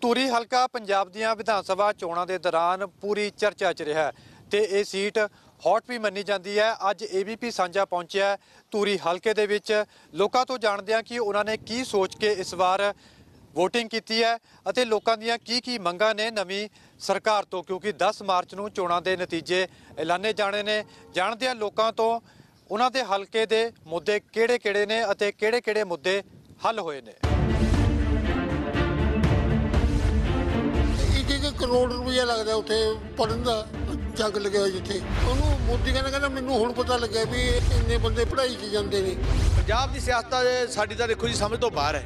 ਧੂਰੀ ਹਲਕਾ ਪੰਜਾਬ ਦੀਆਂ ਵਿਧਾਨ ਸਭਾ ਚੋਣਾਂ ਦੇ ਦੌਰਾਨ ਪੂਰੀ ਚਰਚਾ 'ਚ ਰਿਹਾ ਹੈ ਤੇ ਇਹ ਸੀਟ ਹੌਟ ਵੀ ਮੰਨੀ ਜਾਂਦੀ ਹੈ। ਅੱਜ ਏਬੀਪੀ ਸਾਂਝਾ ਪਹੁੰਚਿਆ ਧੂਰੀ ਹਲਕੇ ਦੇ ਵਿੱਚ। ਲੋਕਾਂ ਤੋਂ ਜਾਣਦੇ ਹਾਂ ਕਿ ਉਹਨਾਂ ਨੇ ਕੀ ਸੋਚ ਕੇ ਇਸ ਵਾਰ ਵੋਟਿੰਗ ਕੀਤੀ ਹੈ ਅਤੇ ਲੋਕਾਂ ਦੀਆਂ ਕੀ ਕੀ ਮੰਗਾਂ ਨੇ ਨਵੀਂ ਸਰਕਾਰ ਤੋਂ, ਕਿਉਂਕਿ 10 ਮਾਰਚ ਨੂੰ ਚੋਣਾਂ ਦੇ ਨਤੀਜੇ ਐਲਾਨੇ ਜਾਣੇ ਨੇ। ਜਾਣਦੇ ਹਾਂ ਲੋਕਾਂ ਤੋਂ ਉਹਨਾਂ ਦੇ ਹਲਕੇ ਦੇ ਮੁੱਦੇ ਕਿਹੜੇ-ਕਿਹੜੇ ਨੇ ਅਤੇ ਕਿਹੜੇ-ਕਿਹੜੇ ਮੁੱਦੇ ਹੱਲ ਹੋਏ ਨੇ। ਕਰੋੜ ਰੁਪਇਆ ਲੱਗਦਾ ਉੱਥੇ ਪੜਨ ਦਾ ਜੰਗ ਲੱਗਿਆ ਹੋਇਆ ਜਿੱਥੇ। ਉਹਨੂੰ ਮੋਦੀ ਕਹਿੰਦਾ ਕਹਿੰਦਾ ਮੈਨੂੰ ਹੁਣ ਪਤਾ ਲੱਗਿਆ ਵੀ ਇੰਨੇ ਬੰਦੇ ਪੜ੍ਹਾਈ 'ਚ ਜਾਂਦੇ ਨੇ। ਪੰਜਾਬ ਦੀ ਸਿਆਸਤ ਸਾਡੀ ਤਾਂ ਦੇਖੋ ਜੀ ਸਮਝ ਤੋਂ ਬਾਹਰ ਹੈ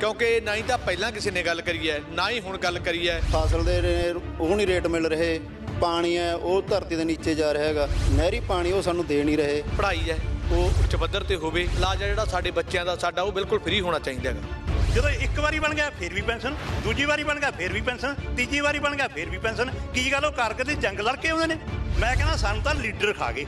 ਕਿਉਂਕਿ ਨਾ ਹੀ ਤਾਂ ਪਹਿਲਾਂ ਕਿਸੇ ਨੇ ਗੱਲ ਕਰੀ ਹੈ ਨਾ ਹੀ ਹੁਣ ਗੱਲ ਕਰੀ ਹੈ। ਫਸਲ ਦੇ ਉਹ ਨਹੀਂ ਰੇਟ ਮਿਲ ਰਹੇ ਪਾਣੀ ਹੈ ਉਹ ਧਰਤੀ ਦੇ ਨੀਚੇ ਜਾ ਰਿਹਾ ਹੈਗਾ। ਨਹਿਰੀ ਪਾਣੀ ਉਹ ਸਾਨੂੰ ਦੇ ਨਹੀਂ ਰਹੇ। ਪੜ੍ਹਾਈ ਹੈ ਉਹ ਉੱਚ ਪੱਧਰ ਤੇ ਹੋਵੇ ਇਲਾਜ ਹੈ ਜਿਹੜਾ ਸਾਡੇ ਬੱਚਿਆਂ ਦਾ ਸਾਡਾ ਉਹ ਬਿਲਕੁਲ ਫ੍ਰੀ ਹੋਣਾ ਚਾਹੀਦਾ ਹੈਗਾ। ਜਦੋਂ ਇੱਕ ਵਾਰੀ ਬਣ ਗਿਆ ਫਿਰ ਵੀ ਪੈਨਸ਼ਨ ਦੂਜੀ ਵਾਰੀ ਬਣ ਗਿਆ ਫਿਰ ਵੀ ਪੈਨਸ਼ਨ ਤੀਜੀ ਵਾਰੀ ਬਣ ਗਿਆ ਫਿਰ ਵੀ ਪੈਨਸ਼ਨ। ਕੀ ਗੱਲ ਉਹ ਕਾਰਗਰ ਦੀ ਜੰਗ ਲੜ ਕੇ ਆਉਂਦੇ ਨੇ? ਮੈਂ ਕਹਿੰਦਾ ਸਾਨੂੰ ਤਾਂ ਲੀਡਰ ਖਾ ਗਏ।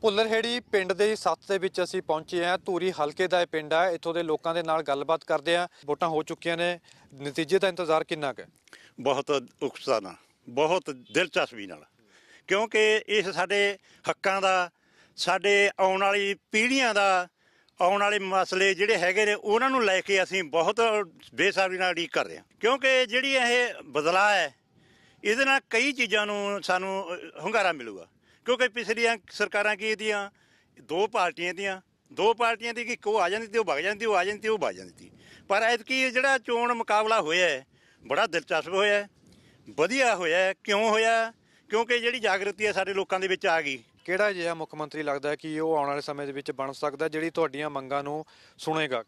ਭੁੱਲਰਹੇੜੀ ਪਿੰਡ ਦੇ ਸੱਤ ਦੇ ਵਿੱਚ ਅਸੀਂ ਪਹੁੰਚੇ ਹਾਂ। ਧੂਰੀ ਹਲਕੇ ਦਾ ਇਹ ਪਿੰਡ ਹੈ ਇੱਥੋਂ ਦੇ ਲੋਕਾਂ ਦੇ ਨਾਲ ਗੱਲਬਾਤ ਕਰਦੇ ਹਾਂ। ਵੋਟਾਂ ਹੋ ਚੁੱਕੀਆਂ ਨੇ। ਨਤੀਜੇ ਦਾ ਇੰਤਜ਼ਾਰ ਕਿੰਨਾ ਕੁ ਹੈ? ਬਹੁਤ ਉਕਸਾ ਨਾਲ ਬਹੁਤ ਦਿਲਚਸਪੀ ਨਾਲ। ਕਿਉਂਕਿ ਇਸ ਸਾਡੇ ਹੱਕਾਂ ਦਾ ਸਾਡੇ ਆਉਣ ਵਾਲੀ ਪੀੜ੍ਹੀਆਂ ਦਾ ਆਉਣ ਵਾਲੇ ਮਸਲੇ ਜਿਹੜੇ ਹੈਗੇ ਨੇ ਉਹਨਾਂ ਨੂੰ ਲੈ ਕੇ ਅਸੀਂ ਬਹੁਤ ਬੇਸਬਰੀ ਨਾਲ ਉਡੀਕ ਕਰ ਰਹੇ ਹਾਂ। ਕਿਉਂਕਿ ਜਿਹੜੀ ਇਹ ਬਦਲਾਅ ਹੈ ਇਹਦੇ ਨਾਲ ਕਈ ਚੀਜ਼ਾਂ ਨੂੰ ਸਾਨੂੰ ਅ, ਹੁੰਗਾਰਾ ਮਿਲੂਗਾ। ਕਿਉਂਕਿ ਪਿਛਲੀਆਂ ਸਰਕਾਰਾਂ ਕੀ ਦੀਆਂ? ਦੋ ਪਾਰਟੀਆਂ ਦੀਆਂ। ਦੋ ਪਾਰਟੀਆਂ ਦੀ ਕਿ ਇੱਕ ਉਹ ਆ ਜਾਂਦੀ ਤੇ ਉਹ ਵਗ ਜਾਂਦੀ ਉਹ ਆ ਜਾਂਦੀ ਤੇ ਉਹ ਵਗ ਜਾਂਦੀ ਸੀ ਪਰ ਐਤਕੀ ਜਿਹੜਾ ਚੋਣ ਮੁਕਾਬਲਾ ਹੋਇਆ ਹੈ ਬੜਾ ਦਿਲਚਸਪ ਹੋਇਆ ਹੈ ਵਧੀਆ ਹੋਇਆ ਕਿਉਂ ਹੋਇਆ? ਕਿਉਂਕਿ ਜਿਹੜੀ ਜਾਗਰਤੀ ਹੈ ਸਾਡੇ ਲੋਕਾਂ ਦੇ ਵਿੱਚ ਆ ਗਈ। ਕਿਹੜਾ ਜਿਹਾ ਮੁੱਖ ਮੰਤਰੀ ਲੱਗਦਾ ਹੈ ਕਿ ਉਹ ਆਉਣ ਵਾਲੇ ਸਮੇਂ ਦੇ ਵਿੱਚ ਬਣ ਸਕਦਾ, ਜਿਹੜੀ ਤੁਹਾਡੀਆਂ ਮੰਗਾਂ ਨੂੰ ਸੁਣੇਗਾ?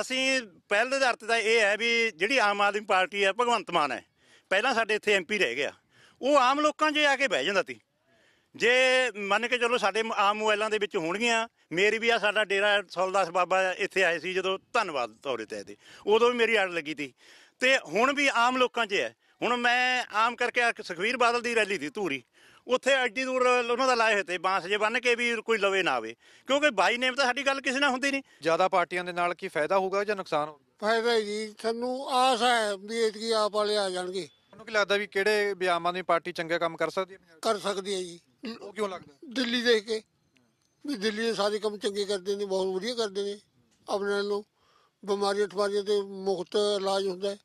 ਅਸੀਂ ਪਹਿਲ ਦੇ ਆਧਾਰ ਤੇ ਤਾਂ ਇਹ ਹੈ ਵੀ ਜਿਹੜੀ ਆਮ ਆਦਮੀ ਪਾਰਟੀ ਹੈ, ਭਗਵੰਤ ਮਾਨ ਹੈ। ਪਹਿਲਾਂ ਸਾਡੇ ਇੱਥੇ ਐਮਪੀ ਰਹਿ ਗਿਆ। ਉਹ ਆਮ ਲੋਕਾਂ 'ਚ ਆ ਕੇ ਬਹਿ ਜਾਂਦਾ ਸੀ। ਜੇ ਮੰਨ ਕੇ ਚਲੋ ਸਾਡੇ ਆਮ ਮੋਬਾਈਲਾਂ ਦੇ ਵਿੱਚ ਹੋਣਗੀਆਂ, ਮੇਰੀ ਵੀ ਆ ਸਾਡਾ ਡੇਰਾ ਸੌਲਦਾਸ ਬਾਬਾ ਇੱਥੇ ਆਏ ਸੀ ਜਦੋਂ ਧੰਨਵਾਦ ਤੌਰੇ ਤੇ ਆਏ ਤੇ ਉਦੋਂ ਵੀ ਮੇਰੀ ਆੜ ਲੱਗੀ ਸੀ। ਤੇ ਹੁਣ ਵੀ ਆਮ ਲੋਕਾਂ 'ਚ ਹੈ। ਹੁਣ ਮੈਂ ਆਮ ਕਰਕੇ ਆ ਸੁਖਵੀਰ ਬਾਦਲ ਦੀ ਰੈਲੀ ਸੀ ਧੂਰੀ। ਉੱਥੇ ਐਡੀ ਦੂਰ ਉਹਨਾਂ ਦਾ ਲਾਏ ਹੋਏ ਤੇ ਬਾਂਸ ਜੇ ਬੰਨ ਕੇ ਵੀ ਕੋਈ ਲਵੇ ਨਾ ਆਵੇ। ਕਿਉਂਕਿ ਬਾਈ ਨੇਮ ਤਾਂ ਸਾਡੀ ਗੱਲ ਕਿਸੇ ਨਾਲ ਹੁੰਦੀ ਨਹੀਂ। ਜ਼ਿਆਦਾ ਪਾਰਟੀਆਂ ਦੇ ਨਾਲ ਕੀ ਫਾਇਦਾ ਹੋਊਗਾ ਜਾਂ ਨੁਕਸਾਨ ਹੋਊਗਾ? ਫਾਇਦਾ ਹੈ ਜੀ ਸਾਨੂੰ ਆਸ ਹੈ ਵੀ ਇਤਕੀ ਆਪ ਵਾਲੇ ਆ ਜਾਣਗੇ। ਤੁਹਾਨੂੰ ਕੀ ਲੱਗਦਾ ਵੀ ਕਿਹੜੇ ਵੀ ਆਮ ਆਦਮੀ ਪਾਰਟੀ ਚੰਗੇ ਕੰਮ ਕਰ ਸਕਦੀ ਹੈ? ਪੰਜਾਬ? ਕਰ ਸਕਦੀ ਹੈ ਜੀ। ਉਹ ਕਿਉਂ ਲੱਗਦਾ? ਦਿੱਲੀ ਦੇਖ ਕੇ। ਵੀ ਦਿੱਲੀ ਦੇ ਸਾਰੇ ਕੰਮ ਚੰਗੇ ਕਰਦੇ ਨੇ ਬਹੁਤ ਵਧੀਆ ਕਰਦੇ ਨੇ। ਆਪਣੇ ਨਾਲੋਂ ਬਿਮਾਰੀਆਂ ਠਮਾਰੀਆਂ ਤੇ ਮੁਫਤ ਇਲਾਜ ਹੁੰਦਾ ਹੈ।